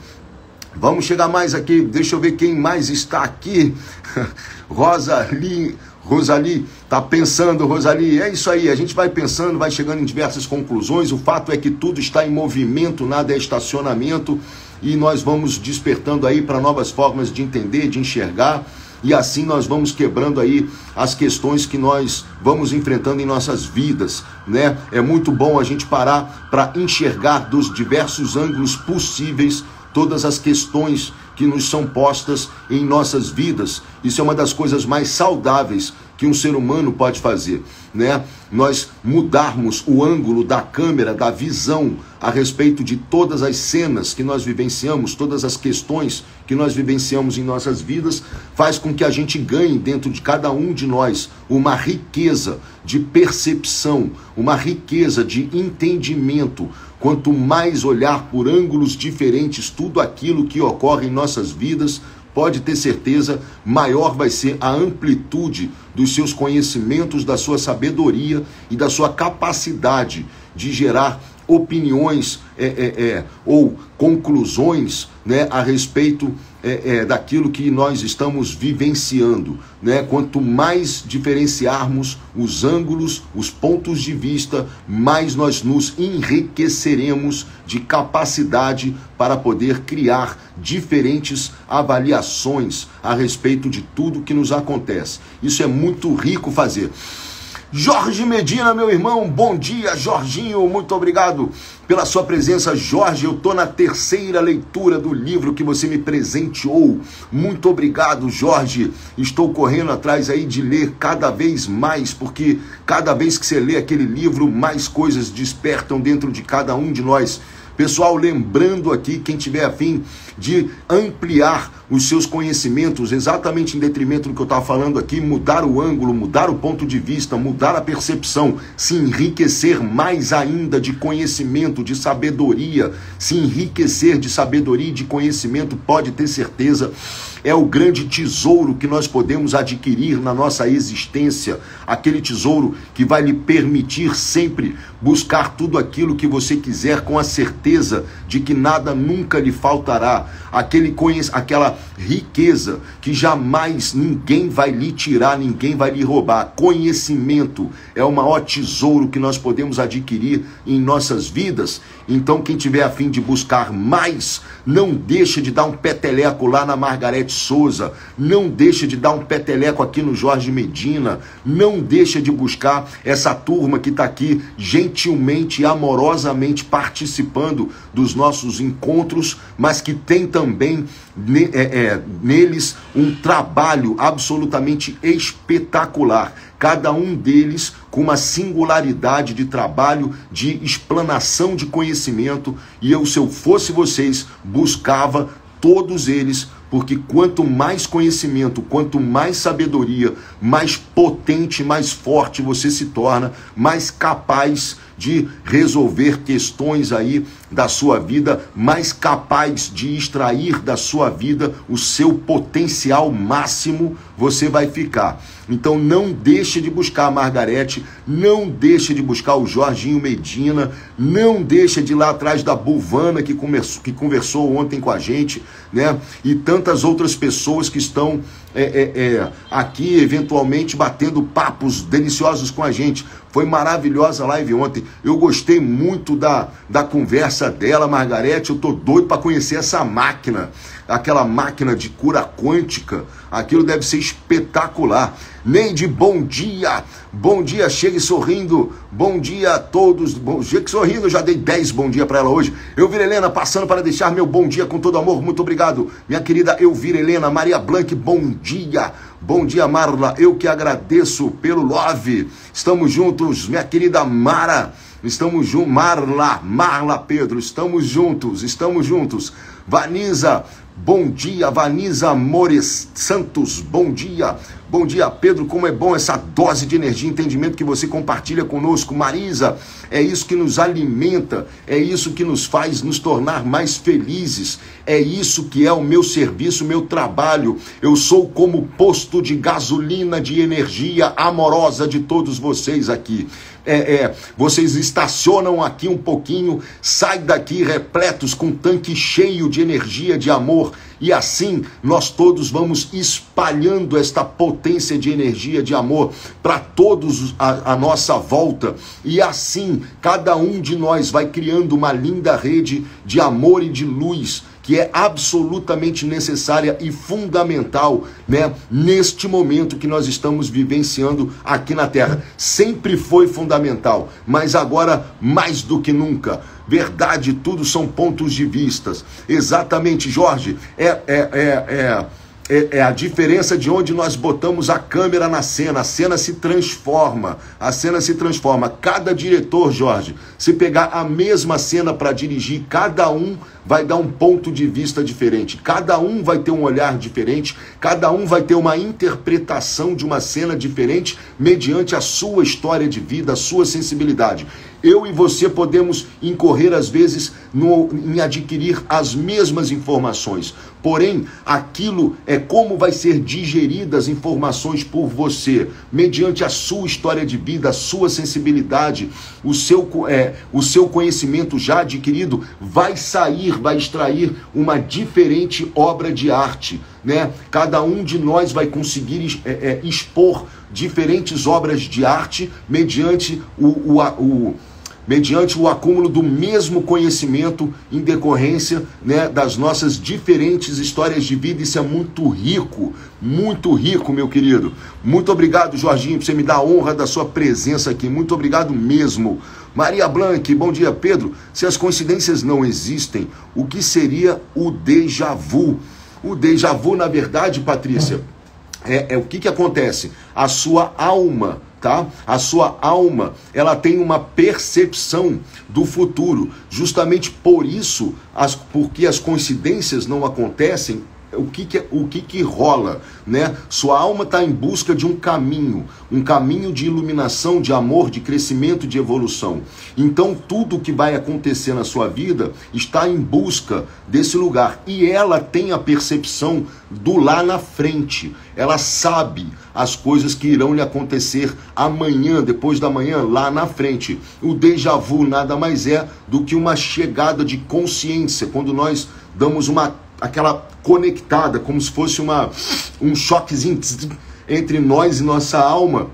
Vamos chegar mais aqui, deixa eu ver quem mais está aqui. *laughs* Rosalie, Rosalie, tá pensando, Rosalie? É isso aí, a gente vai pensando, vai chegando em diversas conclusões. O fato é que tudo está em movimento, nada é estacionamento e nós vamos despertando aí para novas formas de entender, de enxergar, e assim nós vamos quebrando aí as questões que nós vamos enfrentando em nossas vidas, né? É muito bom a gente parar para enxergar dos diversos ângulos possíveis todas as questões que nos são postas em nossas vidas. Isso é uma das coisas mais saudáveis que um ser humano pode fazer, né? Nós mudarmos o ângulo da câmera, da visão a respeito de todas as cenas que nós vivenciamos, todas as questões que nós vivenciamos em nossas vidas, faz com que a gente ganhe dentro de cada um de nós uma riqueza de percepção, uma riqueza de entendimento. Quanto mais olhar por ângulos diferentes tudo aquilo que ocorre em nossas vidas, pode ter certeza, maior vai ser a amplitude dos seus conhecimentos, da sua sabedoria e da sua capacidade de gerar opiniões é, é, é, ou conclusões né, a respeito é, é, daquilo que nós estamos vivenciando. Né? Quanto mais diferenciarmos os ângulos, os pontos de vista, mais nós nos enriqueceremos de capacidade para poder criar diferentes avaliações a respeito de tudo que nos acontece. Isso é muito rico fazer. Jorge Medina, meu irmão, bom dia, Jorginho, muito obrigado pela sua presença, Jorge. Eu tô na terceira leitura do livro que você me presenteou. Muito obrigado, Jorge. Estou correndo atrás aí de ler cada vez mais, porque cada vez que você lê aquele livro, mais coisas despertam dentro de cada um de nós. Pessoal, lembrando aqui, quem tiver afim de ampliar os seus conhecimentos, exatamente em detrimento do que eu estava falando aqui, mudar o ângulo, mudar o ponto de vista, mudar a percepção, se enriquecer mais ainda de conhecimento, de sabedoria, se enriquecer de sabedoria e de conhecimento, pode ter certeza é o grande tesouro que nós podemos adquirir na nossa existência, aquele tesouro que vai lhe permitir sempre buscar tudo aquilo que você quiser com a certeza de que nada nunca lhe faltará, aquele aquela riqueza que jamais ninguém vai lhe tirar, ninguém vai lhe roubar. Conhecimento é o maior tesouro que nós podemos adquirir em nossas vidas. Então, quem tiver a fim de buscar mais, não deixe de dar um peteleco lá na Margarete Souza, não deixe de dar um peteleco aqui no Jorge Medina, não deixe de buscar essa turma que está aqui gentilmente e amorosamente participando dos nossos encontros, mas que tem também é, é, neles um trabalho absolutamente espetacular. Cada um deles com uma singularidade de trabalho, de explanação de conhecimento, e eu, se eu fosse vocês, buscava todos eles porque quanto mais conhecimento, quanto mais sabedoria, mais potente, mais forte você se torna, mais capaz de resolver questões aí da sua vida, mais capaz de extrair da sua vida o seu potencial máximo, você vai ficar. Então não deixe de buscar a Margarete, não deixe de buscar o Jorginho Medina, não deixe de ir lá atrás da Buvana que conversou, que conversou ontem com a gente, né? E tantas outras pessoas que estão é, é, é, aqui eventualmente batendo papos deliciosos com a gente. Foi maravilhosa a live ontem. Eu gostei muito da, da conversa dela, Margarete. Eu tô doido para conhecer essa máquina, aquela máquina de cura quântica. Aquilo deve ser espetacular. Neide, bom dia. Bom dia, chegue sorrindo. Bom dia a todos. Bom, chegue sorrindo. Eu já dei 10 bom dia para ela hoje. Eu vi Helena passando para deixar meu bom dia com todo amor. Muito obrigado. Minha querida Elvira Helena, Maria Blanc, bom dia. Bom dia, Marla. Eu que agradeço pelo love. Estamos juntos, minha querida Mara. Estamos juntos. Marla, Marla Pedro. Estamos juntos, estamos juntos. Vanisa, bom dia. Vanisa Amores Santos, bom dia. Bom dia, Pedro. Como é bom essa dose de energia e entendimento que você compartilha conosco. Marisa, é isso que nos alimenta, é isso que nos faz nos tornar mais felizes, é isso que é o meu serviço, o meu trabalho. Eu sou como posto de gasolina de energia amorosa de todos vocês aqui. É, é, vocês estacionam aqui um pouquinho, sai daqui repletos com tanque cheio de energia, de amor e assim nós todos vamos espalhando esta potência de energia, de amor para todos a, a nossa volta. E assim cada um de nós vai criando uma linda rede de amor e de luz que é absolutamente necessária e fundamental, né, neste momento que nós estamos vivenciando aqui na Terra. Sempre foi fundamental, mas agora mais do que nunca. Verdade, tudo são pontos de vistas. Exatamente, Jorge. É, é, é, é é, é, a diferença de onde nós botamos a câmera na cena. A cena se transforma. A cena se transforma. Cada diretor, Jorge, se pegar a mesma cena para dirigir, cada um vai dar um ponto de vista diferente. Cada um vai ter um olhar diferente. Cada um vai ter uma interpretação de uma cena diferente mediante a sua história de vida, a sua sensibilidade. Eu e você podemos incorrer, às vezes, no, em adquirir as mesmas informações. Porém, aquilo é como vai ser digeridas as informações por você, mediante a sua história de vida, a sua sensibilidade, o seu, é, o seu conhecimento já adquirido, vai sair, vai extrair uma diferente obra de arte. Né? Cada um de nós vai conseguir é, é, expor diferentes obras de arte mediante o, o, o mediante o acúmulo do mesmo conhecimento em decorrência né, das nossas diferentes histórias de vida. Isso é muito rico, muito rico, meu querido. Muito obrigado, Jorginho, por você me dar a honra da sua presença aqui. Muito obrigado mesmo. Maria Blanc, bom dia, Pedro. Se as coincidências não existem, o que seria o déjà vu? O déjà vu, na verdade, Patrícia, é, é o que, que acontece? A sua alma tá? A sua alma, ela tem uma percepção do futuro. Justamente por isso, as, porque as coincidências não acontecem, o que, que, o que, que rola, né? Sua alma está em busca de um caminho, um caminho de iluminação, de amor, de crescimento, de evolução. Então, tudo que vai acontecer na sua vida está em busca desse lugar. E ela tem a percepção do lá na frente. Ela sabe as coisas que irão lhe acontecer amanhã, depois da manhã, lá na frente. O déjà vu nada mais é do que uma chegada de consciência, quando nós damos uma aquela conectada, como se fosse uma, um choquezinho entre nós e nossa alma.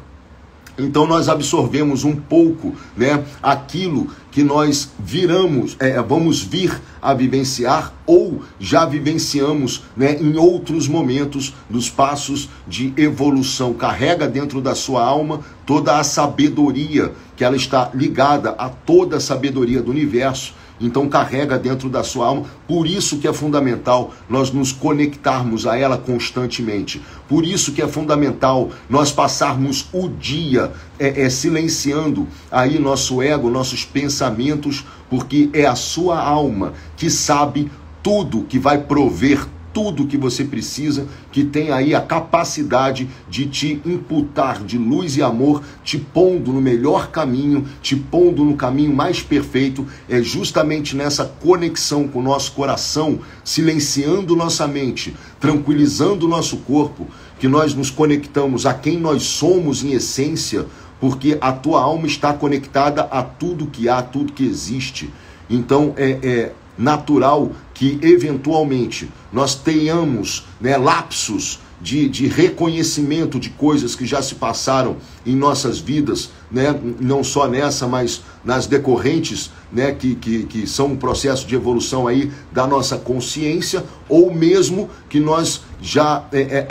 Então nós absorvemos um pouco, né, aquilo que nós viramos, é, vamos vir a vivenciar ou já vivenciamos, né, em outros momentos dos passos de evolução. Carrega dentro da sua alma toda a sabedoria que ela está ligada a toda a sabedoria do universo então carrega dentro da sua alma. Por isso que é fundamental nós nos conectarmos a ela constantemente. Por isso que é fundamental nós passarmos o dia é, é, silenciando aí nosso ego, nossos pensamentos, porque é a sua alma que sabe tudo que vai prover tudo que você precisa, que tem aí a capacidade de te imputar de luz e amor, te pondo no melhor caminho, te pondo no caminho mais perfeito, é justamente nessa conexão com o nosso coração, silenciando nossa mente, tranquilizando o nosso corpo, que nós nos conectamos a quem nós somos em essência, porque a tua alma está conectada a tudo que há, a tudo que existe. Então é, é natural que eventualmente nós tenhamos né, lapsos de, de reconhecimento de coisas que já se passaram em nossas vidas, né? não só nessa, mas nas decorrentes, né? que, que, que são um processo de evolução aí da nossa consciência, ou mesmo que nós já é, é,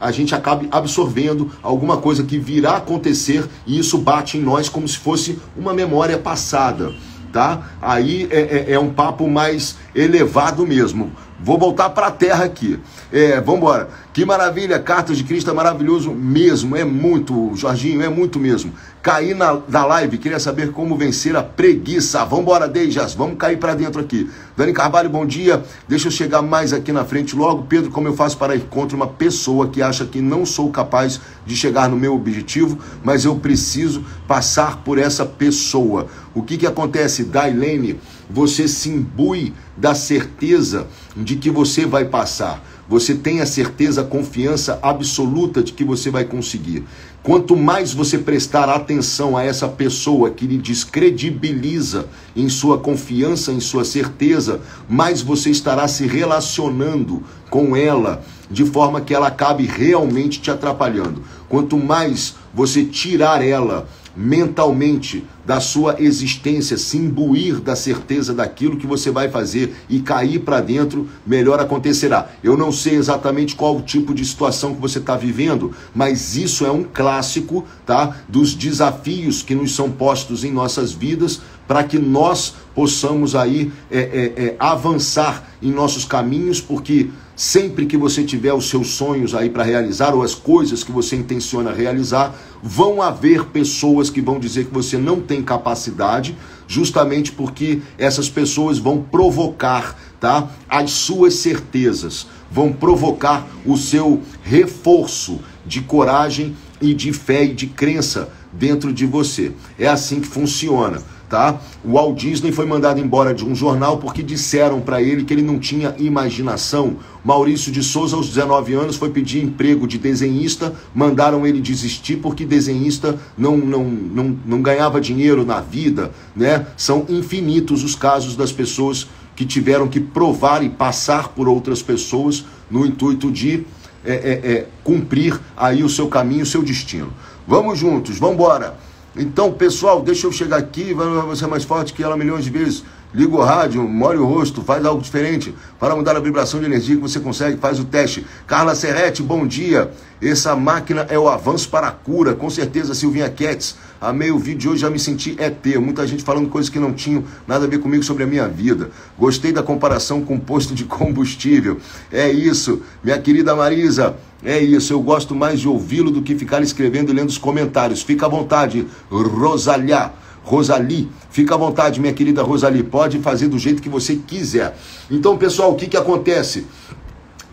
a gente acabe absorvendo alguma coisa que virá acontecer e isso bate em nós como se fosse uma memória passada tá? Aí é, é, é um papo mais elevado mesmo. Vou voltar para a terra aqui. É, vamos embora. Que maravilha, Cartas de Cristo é maravilhoso mesmo, é muito, Jorginho, é muito mesmo. Caí na, na live, queria saber como vencer a preguiça. Vamos embora, Deijas, vamos cair para dentro aqui. Dani Carvalho, bom dia. Deixa eu chegar mais aqui na frente logo. Pedro, como eu faço para ir contra uma pessoa que acha que não sou capaz de chegar no meu objetivo, mas eu preciso passar por essa pessoa. O que que acontece, Dailene? Você se imbui da certeza de que você vai passar. Você tem a certeza, a confiança absoluta de que você vai conseguir. Quanto mais você prestar atenção a essa pessoa que lhe descredibiliza em sua confiança, em sua certeza, mais você estará se relacionando com ela de forma que ela acabe realmente te atrapalhando. Quanto mais você tirar ela mentalmente da sua existência, se imbuir da certeza daquilo que você vai fazer e cair para dentro, melhor acontecerá. Eu não sei exatamente qual o tipo de situação que você está vivendo, mas isso é um clássico, tá? Dos desafios que nos são postos em nossas vidas para que nós possamos aí é, é, é, avançar em nossos caminhos, porque Sempre que você tiver os seus sonhos aí para realizar ou as coisas que você intenciona realizar, vão haver pessoas que vão dizer que você não tem capacidade, justamente porque essas pessoas vão provocar, tá? As suas certezas, vão provocar o seu reforço de coragem e de fé e de crença dentro de você. É assim que funciona tá? O Walt Disney foi mandado embora de um jornal porque disseram para ele que ele não tinha imaginação. Maurício de Souza, aos 19 anos, foi pedir emprego de desenhista, mandaram ele desistir porque desenhista não, não, não, não ganhava dinheiro na vida, né? São infinitos os casos das pessoas que tiveram que provar e passar por outras pessoas no intuito de é, é, é, cumprir aí o seu caminho, o seu destino. Vamos juntos, vamos embora. Então, pessoal, deixa eu chegar aqui, vai ser mais forte que ela milhões de vezes. Liga o rádio, molha o rosto, faz algo diferente para mudar a vibração de energia que você consegue, faz o teste. Carla Serrete, bom dia. Essa máquina é o avanço para a cura, com certeza, Silvinha Quetes. Amei o vídeo de hoje, já me senti ET. Muita gente falando coisas que não tinham nada a ver comigo sobre a minha vida. Gostei da comparação com posto de combustível. É isso, minha querida Marisa. É isso, eu gosto mais de ouvi-lo do que ficar escrevendo e lendo os comentários. Fica à vontade, Rosalia. Rosali, fica à vontade, minha querida Rosali, pode fazer do jeito que você quiser. Então, pessoal, o que, que acontece?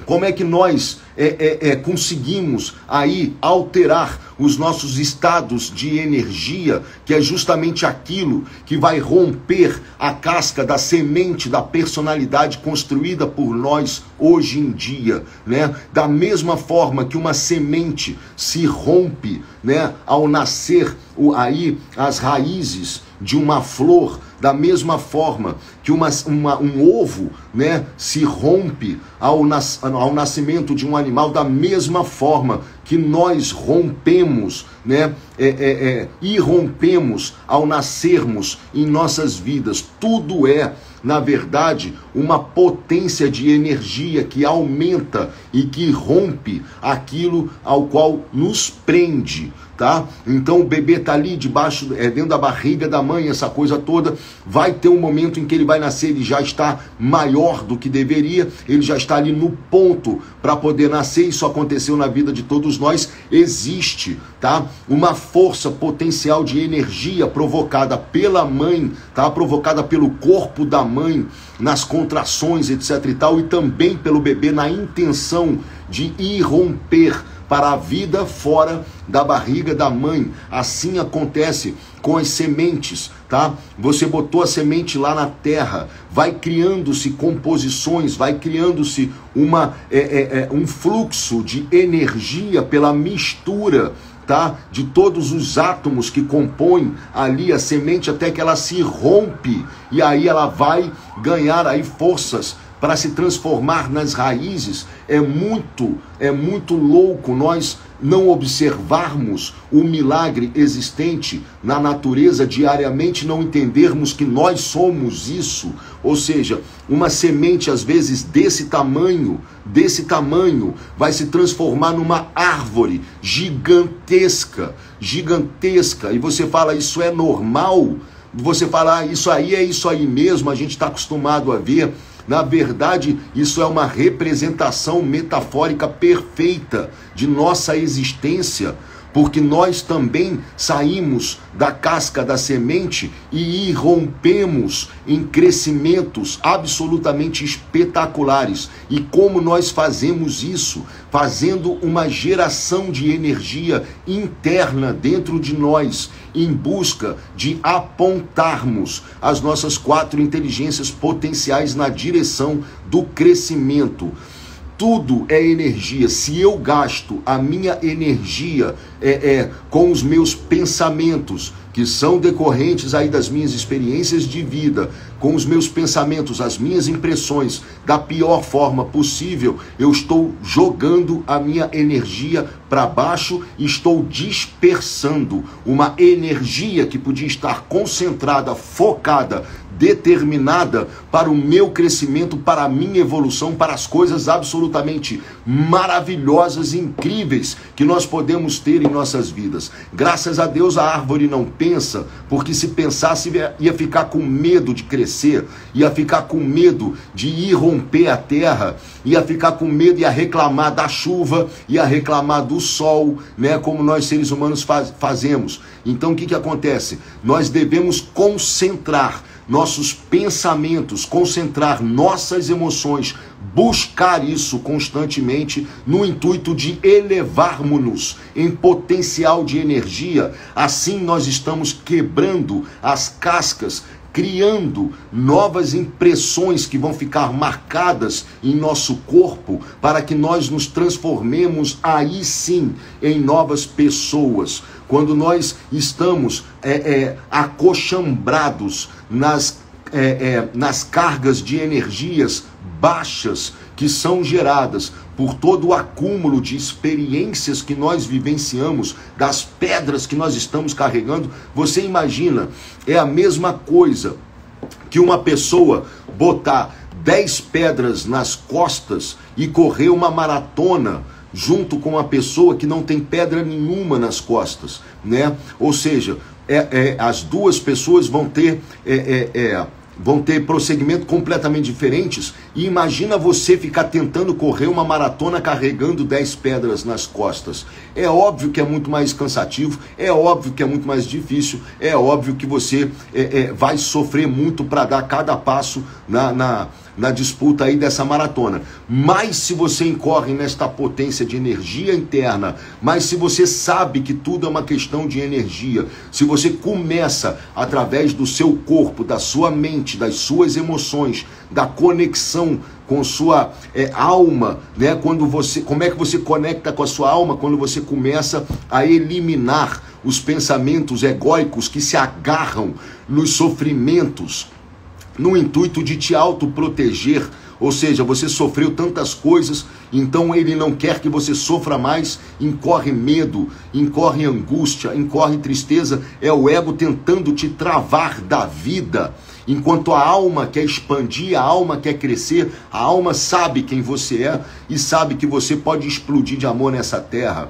Como é que nós é, é, é, conseguimos aí alterar os nossos estados de energia, que é justamente aquilo que vai romper a casca da semente da personalidade construída por nós hoje em dia, né? Da mesma forma que uma semente se rompe, né, ao nascer o, aí as raízes de uma flor, da mesma forma que uma, uma, um ovo né, se rompe ao, nas, ao nascimento de um animal, da mesma forma que nós rompemos, né, é, é, é, irrompemos ao nascermos em nossas vidas. Tudo é, na verdade, uma potência de energia que aumenta e que rompe aquilo ao qual nos prende tá? Então o bebê tá ali debaixo, é dentro da barriga da mãe, essa coisa toda. Vai ter um momento em que ele vai nascer, ele já está maior do que deveria, ele já está ali no ponto para poder nascer. Isso aconteceu na vida de todos nós. Existe, tá? Uma força potencial de energia provocada pela mãe, tá? Provocada pelo corpo da mãe nas contrações, etc e tal, e também pelo bebê na intenção de irromper para a vida fora da barriga da mãe. Assim acontece com as sementes, tá? Você botou a semente lá na terra, vai criando-se composições, vai criando-se uma é, é, é, um fluxo de energia pela mistura tá? De todos os átomos que compõem ali a semente até que ela se rompe e aí ela vai ganhar aí forças para se transformar nas raízes, é muito, é muito louco nós não observarmos o milagre existente na natureza diariamente, não entendermos que nós somos isso, ou seja, uma semente às vezes desse tamanho, desse tamanho, vai se transformar numa árvore gigantesca, gigantesca, e você fala, isso é normal? Você fala, ah, isso aí é isso aí mesmo, a gente está acostumado a ver. Na verdade, isso é uma representação metafórica perfeita de nossa existência porque nós também saímos da casca da semente e irrompemos em crescimentos absolutamente espetaculares. E como nós fazemos isso? Fazendo uma geração de energia interna dentro de nós, em busca de apontarmos as nossas quatro inteligências potenciais na direção do crescimento tudo é energia. Se eu gasto a minha energia é, é, com os meus pensamentos, que são decorrentes aí das minhas experiências de vida, com os meus pensamentos, as minhas impressões, da pior forma possível, eu estou jogando a minha energia para baixo e estou dispersando uma energia que podia estar concentrada, focada determinada para o meu crescimento, para a minha evolução, para as coisas absolutamente maravilhosas e incríveis que nós podemos ter em nossas vidas. Graças a Deus a árvore não pensa, porque se pensasse ia ficar com medo de crescer, ia ficar com medo de irromper a terra, ia ficar com medo, ia reclamar da chuva, ia reclamar do sol, né, como nós seres humanos faz, fazemos. Então o que que acontece? Nós devemos concentrar nossos pensamentos, concentrar nossas emoções, buscar isso constantemente no intuito de elevarmos-nos em potencial de energia. Assim nós estamos quebrando as cascas criando novas impressões que vão ficar marcadas em nosso corpo para que nós nos transformemos aí sim em novas pessoas. Quando nós estamos é, é, acochambrados nas, é, é, nas cargas de energias baixas que são geradas por todo o acúmulo de experiências que nós vivenciamos, das pedras que nós estamos carregando, você imagina, é a mesma coisa que uma pessoa botar 10 pedras nas costas e correr uma maratona junto com uma pessoa que não tem pedra nenhuma nas costas, né? Ou seja, é, é as duas pessoas vão ter é, é, é vão ter prosseguimento completamente diferentes. E imagina você ficar tentando correr uma maratona carregando 10 pedras nas costas. É óbvio que é muito mais cansativo, é óbvio que é muito mais difícil, é óbvio que você é, é, vai sofrer muito para dar cada passo na, na na disputa aí dessa maratona. Mas se você incorre nesta potência de energia interna, mas se você sabe que tudo é uma questão de energia, se você começa através do seu corpo, da sua mente, das suas emoções, da conexão com sua é, alma, né? Quando você, como é que você conecta com a sua alma quando você começa a eliminar os pensamentos egóicos que se agarram nos sofrimentos, no intuito de te autoproteger. Ou seja, você sofreu tantas coisas, então ele não quer que você sofra mais, incorre medo, incorre angústia, incorre tristeza, é o ego tentando te travar da vida. Enquanto a alma quer expandir, a alma quer crescer, a alma sabe quem você é e sabe que você pode explodir de amor nessa terra.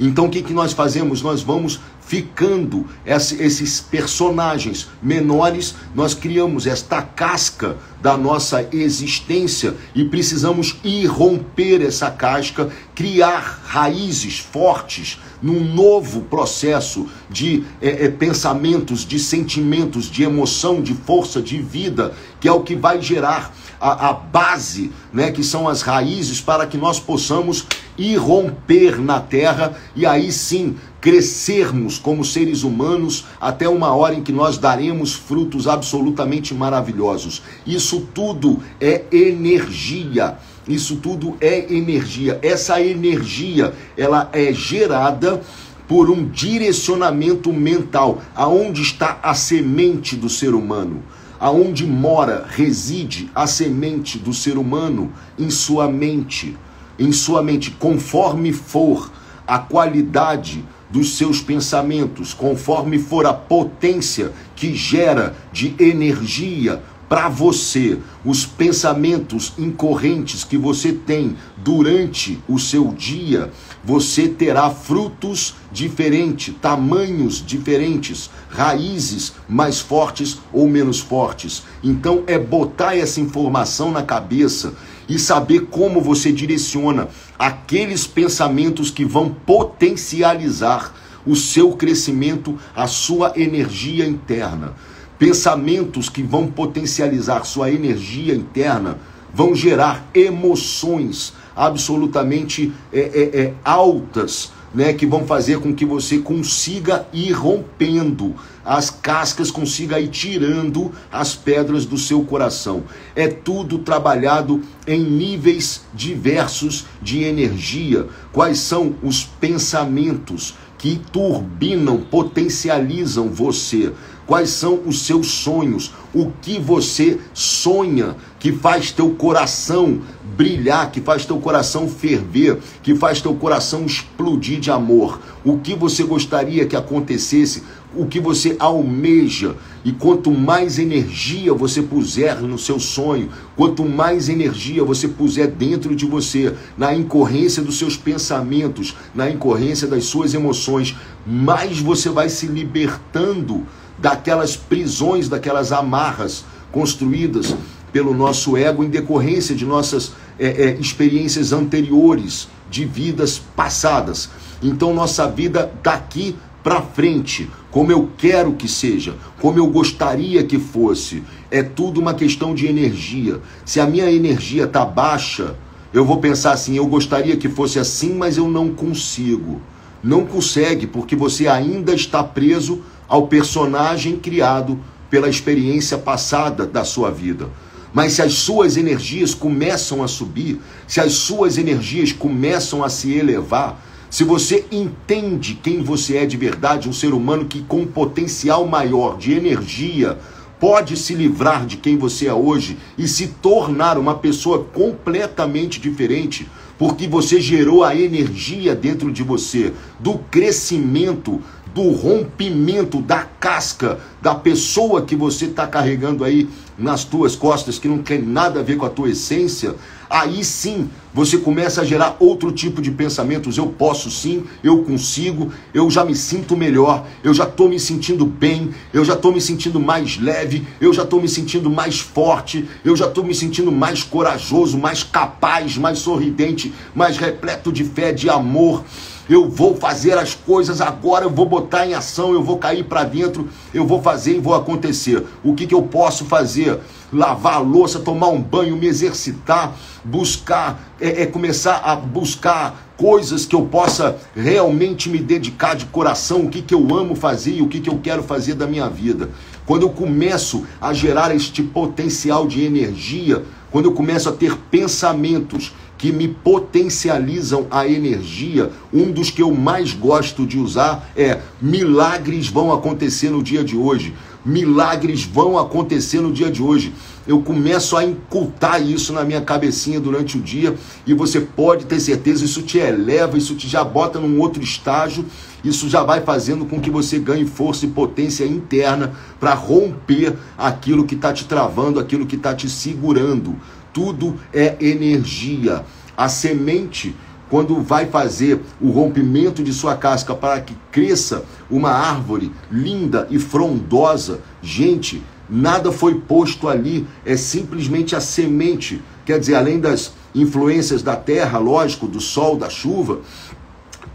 Então o que, que nós fazemos? Nós vamos ficando esses personagens menores, nós criamos esta casca da nossa existência e precisamos irromper essa casca, criar raízes fortes num novo processo de é, é, pensamentos, de sentimentos, de emoção, de força, de vida, que é o que vai gerar a, a base, né, que são as raízes, para que nós possamos irromper na terra e aí sim crescermos como seres humanos até uma hora em que nós daremos frutos absolutamente maravilhosos. Isso tudo é energia. Isso tudo é energia. Essa energia, ela é gerada por um direcionamento mental. Aonde está a semente do ser humano? aonde mora, reside a semente do ser humano em sua mente, em sua mente, conforme for a qualidade dos seus pensamentos, conforme for a potência que gera de energia para você, os pensamentos incorrentes que você tem durante o seu dia, você terá frutos diferentes, tamanhos diferentes, raízes mais fortes ou menos fortes. Então é botar essa informação na cabeça e saber como você direciona aqueles pensamentos que vão potencializar o seu crescimento, a sua energia interna. Pensamentos que vão potencializar sua energia interna vão gerar emoções absolutamente é, é, é, altas, né, que vão fazer com que você consiga ir rompendo as cascas, consiga ir tirando as pedras do seu coração. É tudo trabalhado em níveis diversos de energia. Quais são os pensamentos que turbinam, potencializam você? Quais são os seus sonhos? O que você sonha que faz teu coração brilhar, que faz teu coração ferver, que faz teu coração explodir de amor? O que você gostaria que acontecesse? O que você almeja? E quanto mais energia você puser no seu sonho, quanto mais energia você puser dentro de você, na incorrência dos seus pensamentos, na incorrência das suas emoções, mais você vai se libertando daquelas prisões, daquelas amarras construídas pelo nosso ego em decorrência de nossas é, é, experiências anteriores, de vidas passadas. Então, nossa vida daqui para frente, como eu quero que seja, como eu gostaria que fosse, é tudo uma questão de energia. Se a minha energia está baixa, eu vou pensar assim: eu gostaria que fosse assim, mas eu não consigo. Não consegue, porque você ainda está preso ao personagem criado pela experiência passada da sua vida. Mas se as suas energias começam a subir, se as suas energias começam a se elevar, se você entende quem você é de verdade, um ser humano que com potencial maior de energia pode se livrar de quem você é hoje e se tornar uma pessoa completamente diferente, porque você gerou a energia dentro de você do crescimento, do rompimento da casca da pessoa que você está carregando aí nas tuas costas, que não tem nada a ver com a tua essência, aí sim você começa a gerar outro tipo de pensamentos. Eu posso sim, eu consigo, eu já me sinto melhor, eu já estou me sentindo bem, eu já estou me sentindo mais leve, eu já estou me sentindo mais forte, eu já estou me sentindo mais corajoso, mais capaz, mais sorridente, mais repleto de fé, de amor eu vou fazer as coisas agora, eu vou botar em ação, eu vou cair para dentro, eu vou fazer e vou acontecer. O que, que eu posso fazer? Lavar a louça, tomar um banho, me exercitar, buscar, é, é começar a buscar coisas que eu possa realmente me dedicar de coração, o que, que eu amo fazer e o que, que eu quero fazer da minha vida. Quando eu começo a gerar este potencial de energia, quando eu começo a ter pensamentos que me potencializam a energia. Um dos que eu mais gosto de usar é milagres vão acontecer no dia de hoje. Milagres vão acontecer no dia de hoje. Eu começo a incultar isso na minha cabecinha durante o dia e você pode ter certeza, isso te eleva, isso te já bota num outro estágio, isso já vai fazendo com que você ganhe força e potência interna para romper aquilo que está te travando, aquilo que está te segurando tudo é energia. A semente, quando vai fazer o rompimento de sua casca para que cresça uma árvore linda e frondosa, gente, nada foi posto ali, é simplesmente a semente. Quer dizer, além das influências da terra, lógico, do sol, da chuva,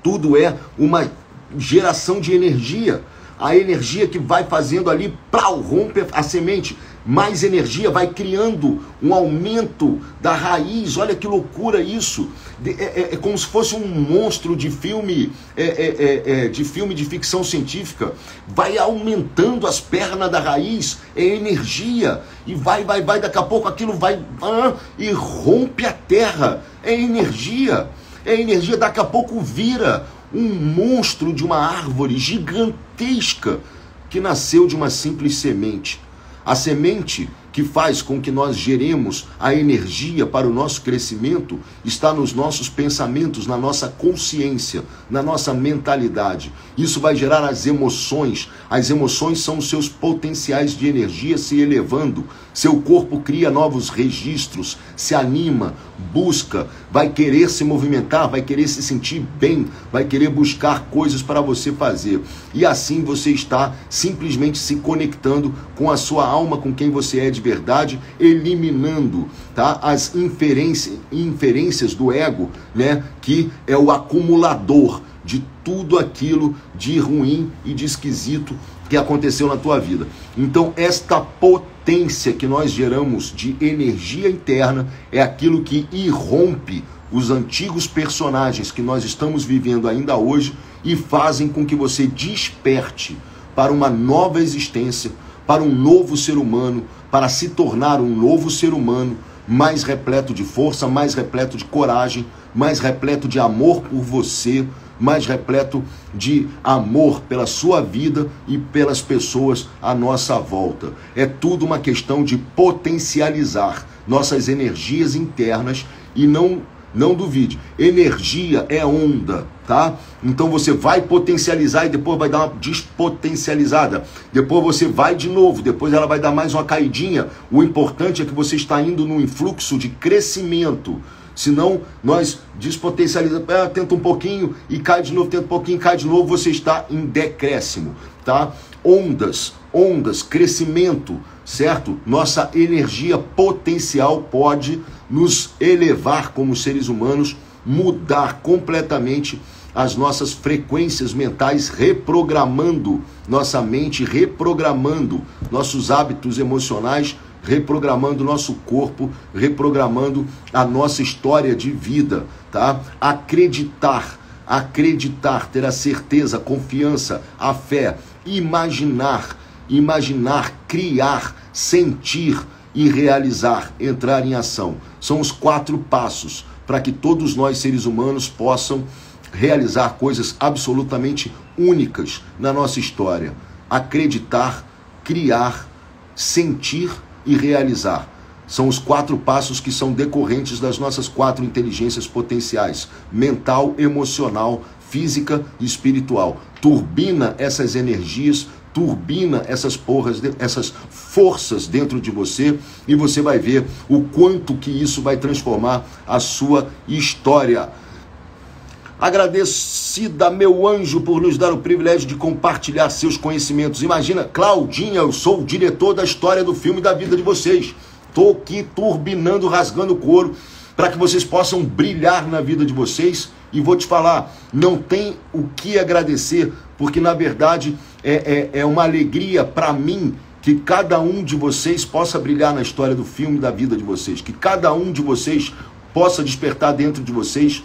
tudo é uma geração de energia. A energia que vai fazendo ali, para romper a semente mais energia, vai criando um aumento da raiz. Olha que loucura isso! É, é, é como se fosse um monstro de filme, é, é, é, de filme de ficção científica. Vai aumentando as pernas da raiz, é energia e vai, vai, vai. Daqui a pouco aquilo vai ah, e rompe a terra. É energia, é energia. Daqui a pouco vira um monstro de uma árvore gigantesca que nasceu de uma simples semente. A semente que faz com que nós geremos a energia para o nosso crescimento está nos nossos pensamentos, na nossa consciência, na nossa mentalidade. Isso vai gerar as emoções. As emoções são os seus potenciais de energia se elevando. Seu corpo cria novos registros, se anima, busca, vai querer se movimentar, vai querer se sentir bem, vai querer buscar coisas para você fazer. E assim você está simplesmente se conectando com a sua alma, com quem você é de verdade, eliminando tá, as inferências, inferências do ego, né, que é o acumulador de tudo aquilo de ruim e de esquisito que aconteceu na tua vida. Então, esta potência que nós geramos de energia interna é aquilo que irrompe os antigos personagens que nós estamos vivendo ainda hoje e fazem com que você desperte para uma nova existência, para um novo ser humano, para se tornar um novo ser humano mais repleto de força, mais repleto de coragem, mais repleto de amor por você, mais repleto de amor pela sua vida e pelas pessoas à nossa volta. É tudo uma questão de potencializar nossas energias internas e não não duvide. Energia é onda, tá? Então você vai potencializar e depois vai dar uma despotencializada. Depois você vai de novo, depois ela vai dar mais uma caidinha. O importante é que você está indo num influxo de crescimento. Senão nós despotencializamos, é, tenta um pouquinho e cai de novo, tenta um pouquinho cai de novo, você está em decréscimo, tá? Ondas, ondas, crescimento, certo? Nossa energia potencial pode nos elevar como seres humanos, mudar completamente as nossas frequências mentais, reprogramando nossa mente, reprogramando nossos hábitos emocionais, reprogramando nosso corpo, reprogramando a nossa história de vida, tá? Acreditar, acreditar, ter a certeza, a confiança, a fé, imaginar, imaginar, criar, sentir e realizar, entrar em ação. São os quatro passos para que todos nós seres humanos possam realizar coisas absolutamente únicas na nossa história. Acreditar, criar, sentir e realizar. São os quatro passos que são decorrentes das nossas quatro inteligências potenciais: mental, emocional, física e espiritual. Turbina essas energias, turbina essas porras, essas forças dentro de você e você vai ver o quanto que isso vai transformar a sua história. Agradecida, meu anjo, por nos dar o privilégio de compartilhar seus conhecimentos. Imagina, Claudinha, eu sou o diretor da história do filme da vida de vocês. Estou aqui turbinando, rasgando couro para que vocês possam brilhar na vida de vocês. E vou te falar, não tem o que agradecer, porque na verdade é, é, é uma alegria para mim que cada um de vocês possa brilhar na história do filme da vida de vocês, que cada um de vocês possa despertar dentro de vocês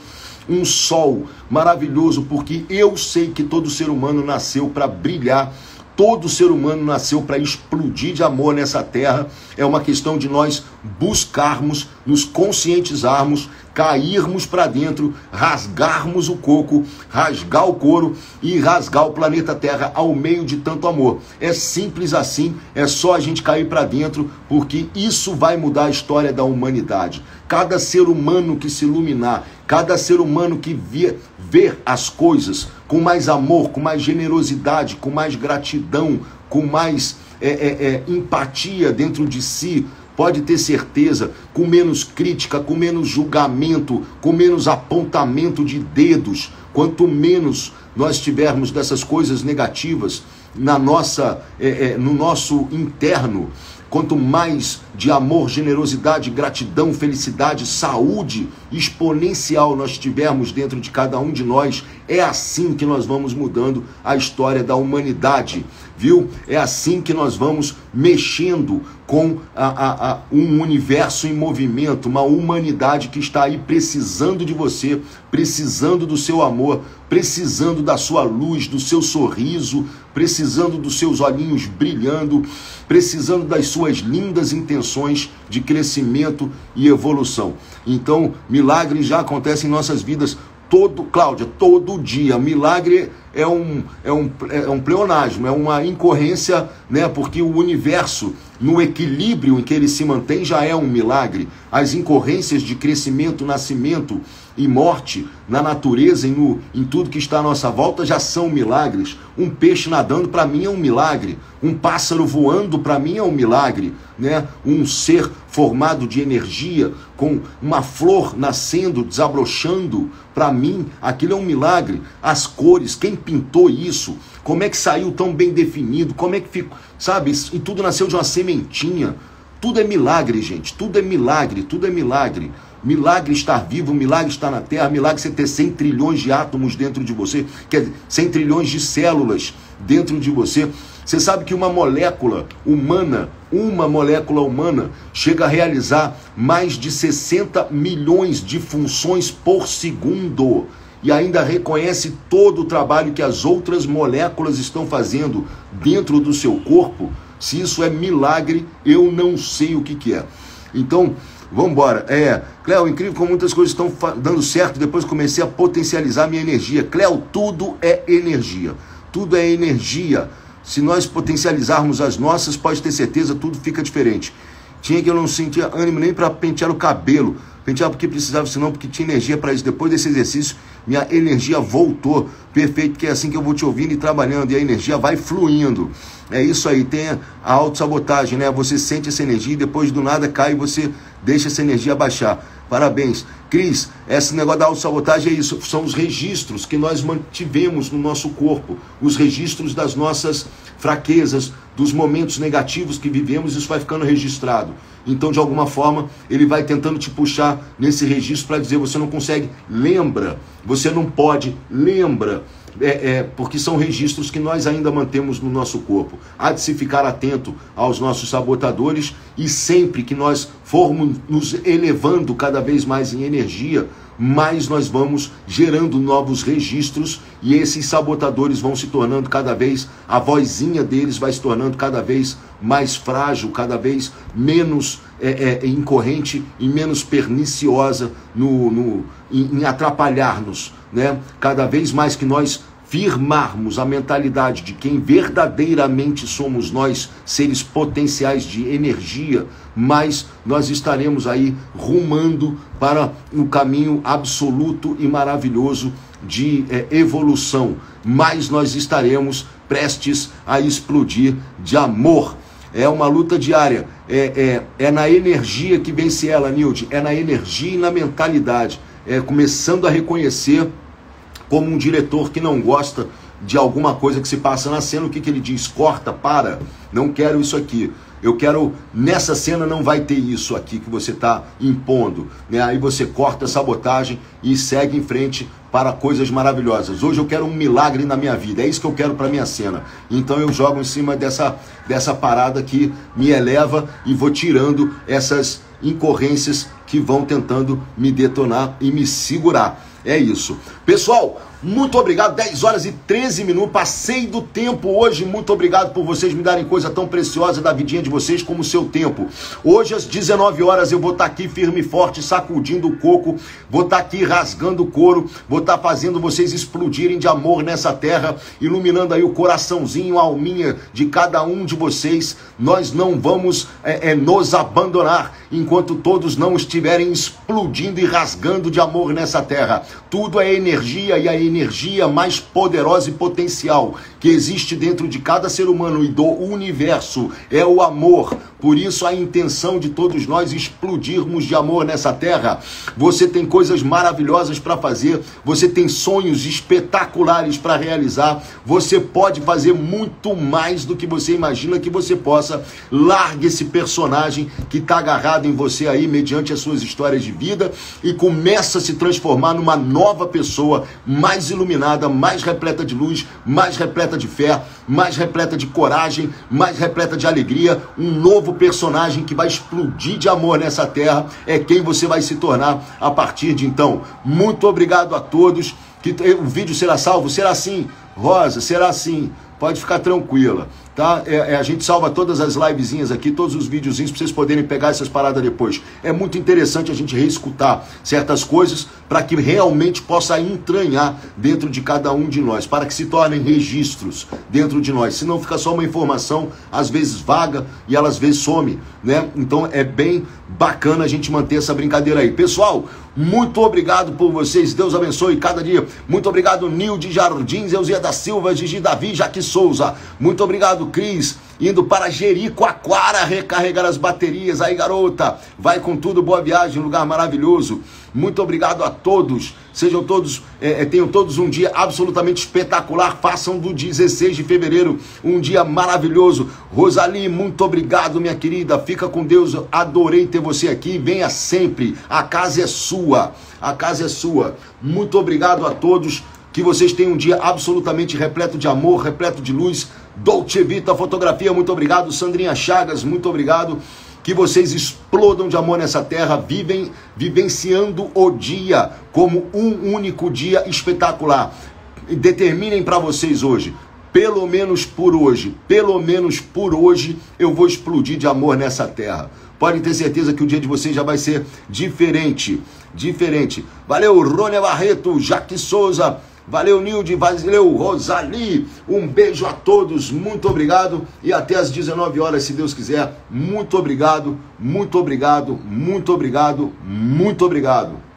um sol maravilhoso, porque eu sei que todo ser humano nasceu para brilhar todo ser humano nasceu para explodir de amor nessa terra. É uma questão de nós buscarmos, nos conscientizarmos, cairmos para dentro, rasgarmos o coco, rasgar o couro e rasgar o planeta Terra ao meio de tanto amor. É simples assim, é só a gente cair para dentro, porque isso vai mudar a história da humanidade. Cada ser humano que se iluminar, cada ser humano que ver, ver as coisas com mais amor, com mais generosidade, com mais gratidão, com mais é, é, é, empatia dentro de si, pode ter certeza, com menos crítica, com menos julgamento, com menos apontamento de dedos, quanto menos nós tivermos dessas coisas negativas na nossa, é, é, no nosso interno, Quanto mais de amor, generosidade, gratidão, felicidade, saúde exponencial nós tivermos dentro de cada um de nós, é assim que nós vamos mudando a história da humanidade, viu? É assim que nós vamos mexendo com a, a, a, um universo em movimento, uma humanidade que está aí precisando de você, precisando do seu amor, precisando da sua luz, do seu sorriso, precisando dos seus olhinhos brilhando, precisando das suas lindas intenções de crescimento e evolução. Então, milagres já acontecem em nossas vidas todo, Cláudia, todo dia. Milagre é um, é um, é um pleonasmo, é uma incorrência, né? Porque o universo, no equilíbrio em que ele se mantém, já é um milagre. As incorrências de crescimento, nascimento e morte na natureza e no, em tudo que está à nossa volta já são milagres. Um peixe nadando, para mim, é um milagre. Um pássaro voando, para mim, é um milagre. Né? Um ser formado de energia, com uma flor nascendo, desabrochando, para mim, aquilo é um milagre. As cores, quem pintou isso? Como é que saiu tão bem definido? Como é que ficou? Sabe? E tudo nasceu de uma sementinha. Tudo é milagre, gente. Tudo é milagre, tudo é milagre. Milagre estar vivo, milagre estar na Terra, milagre você ter 100 trilhões de átomos dentro de você, quer dizer, 100 trilhões de células dentro de você. Você sabe que uma molécula humana, uma molécula humana, chega a realizar mais de 60 milhões de funções por segundo e ainda reconhece todo o trabalho que as outras moléculas estão fazendo dentro do seu corpo. Se isso é milagre, eu não sei o que, que é. Então, Vamos embora. É, Cléo, incrível como muitas coisas estão dando certo depois comecei a potencializar minha energia. Cléo, tudo é energia. Tudo é energia. Se nós potencializarmos as nossas, pode ter certeza, tudo fica diferente. Tinha que eu não sentia ânimo nem para pentear o cabelo. Pentear porque precisava, senão porque tinha energia para isso. Depois desse exercício, minha energia voltou. Perfeito, que é assim que eu vou te ouvindo e trabalhando. E a energia vai fluindo. É isso aí, tem a autossabotagem, né? Você sente essa energia e depois do nada cai e você deixa essa energia baixar. Parabéns. Cris, esse negócio da autossabotagem é isso, são os registros que nós mantivemos no nosso corpo, os registros das nossas fraquezas, dos momentos negativos que vivemos, isso vai ficando registrado. Então, de alguma forma, ele vai tentando te puxar nesse registro para dizer: você não consegue, lembra, você não pode, lembra é, é, porque são registros que nós ainda mantemos no nosso corpo. Há de se ficar atento aos nossos sabotadores e sempre que nós formos nos elevando cada vez mais em energia, mais nós vamos gerando novos registros e esses sabotadores vão se tornando cada vez, a vozinha deles vai se tornando cada vez mais frágil, cada vez menos é, é, incorrente e menos perniciosa no, no em, em atrapalhar-nos. Né? Cada vez mais que nós firmarmos a mentalidade de quem verdadeiramente somos nós, seres potenciais de energia, mais nós estaremos aí rumando para um caminho absoluto e maravilhoso de é, evolução, mais nós estaremos prestes a explodir de amor. É uma luta diária, é, é, é na energia que vence ela, Nilde, é na energia e na mentalidade, é começando a reconhecer como um diretor que não gosta de alguma coisa que se passa na cena, o que, que ele diz? Corta, para, não quero isso aqui. Eu quero, nessa cena não vai ter isso aqui que você está impondo. Né? Aí você corta a sabotagem e segue em frente para coisas maravilhosas. Hoje eu quero um milagre na minha vida, é isso que eu quero para minha cena. Então eu jogo em cima dessa, dessa parada que me eleva e vou tirando essas incorrências que vão tentando me detonar e me segurar. É isso. Pessoal, muito obrigado. 10 horas e 13 minutos. Passei do tempo hoje. Muito obrigado por vocês me darem coisa tão preciosa da vidinha de vocês como o seu tempo. Hoje às 19 horas eu vou estar tá aqui firme e forte, sacudindo o coco. Vou estar tá aqui rasgando o couro. Vou estar tá fazendo vocês explodirem de amor nessa terra, iluminando aí o coraçãozinho, a alminha de cada um de vocês. Nós não vamos é, é, nos abandonar enquanto todos não estiverem explodindo e rasgando de amor nessa terra. Tudo é energia e a mais poderosa e potencial que existe dentro de cada ser humano e do universo é o amor. Por isso a intenção de todos nós explodirmos de amor nessa terra. Você tem coisas maravilhosas para fazer, você tem sonhos espetaculares para realizar, você pode fazer muito mais do que você imagina que você possa. Largue esse personagem que está agarrado em você aí mediante as suas histórias de vida e começa a se transformar numa nova pessoa, mais iluminada, mais repleta de luz, mais repleta de fé, mais repleta de coragem, mais repleta de alegria, um novo personagem que vai explodir de amor nessa terra é quem você vai se tornar a partir de então. Muito obrigado a todos. Que o vídeo será salvo? Será sim. Rosa, será sim. Pode ficar tranquila. Tá? É, é, a gente salva todas as livezinhas aqui, todos os videozinhos para vocês poderem pegar essas paradas depois. É muito interessante a gente reescutar certas coisas para que realmente possa entranhar dentro de cada um de nós, para que se tornem registros dentro de nós. Senão fica só uma informação, às vezes vaga e ela às vezes some, né? Então é bem bacana a gente manter essa brincadeira aí. Pessoal, muito obrigado por vocês. Deus abençoe cada dia. Muito obrigado, Nilde Jardins, Euzia da Silva, Gigi Davi, Jaque Souza. Muito obrigado, Cris. Indo para Jericoacoara recarregar as baterias. Aí, garota, vai com tudo. Boa viagem, lugar maravilhoso. Muito obrigado a todos. Sejam todos, é, é tenham todos um dia absolutamente espetacular. Façam do 16 de fevereiro um dia maravilhoso. Rosali, muito obrigado, minha querida. Fica com Deus. Adorei ter você aqui. Venha sempre. A casa é sua. A casa é sua. Muito obrigado a todos. Que vocês tenham um dia absolutamente repleto de amor, repleto de luz. Dolce Vita Fotografia, muito obrigado. Sandrinha Chagas, muito obrigado que vocês explodam de amor nessa terra, vivem vivenciando o dia como um único dia espetacular. Determinem para vocês hoje, pelo menos por hoje, pelo menos por hoje, eu vou explodir de amor nessa terra. Podem ter certeza que o dia de vocês já vai ser diferente, diferente. Valeu, Rônia Barreto, Jaque Souza, Valeu, Nilde, valeu, Rosali. Um beijo a todos, muito obrigado. E até às 19 horas, se Deus quiser. Muito obrigado, muito obrigado, muito obrigado, muito obrigado.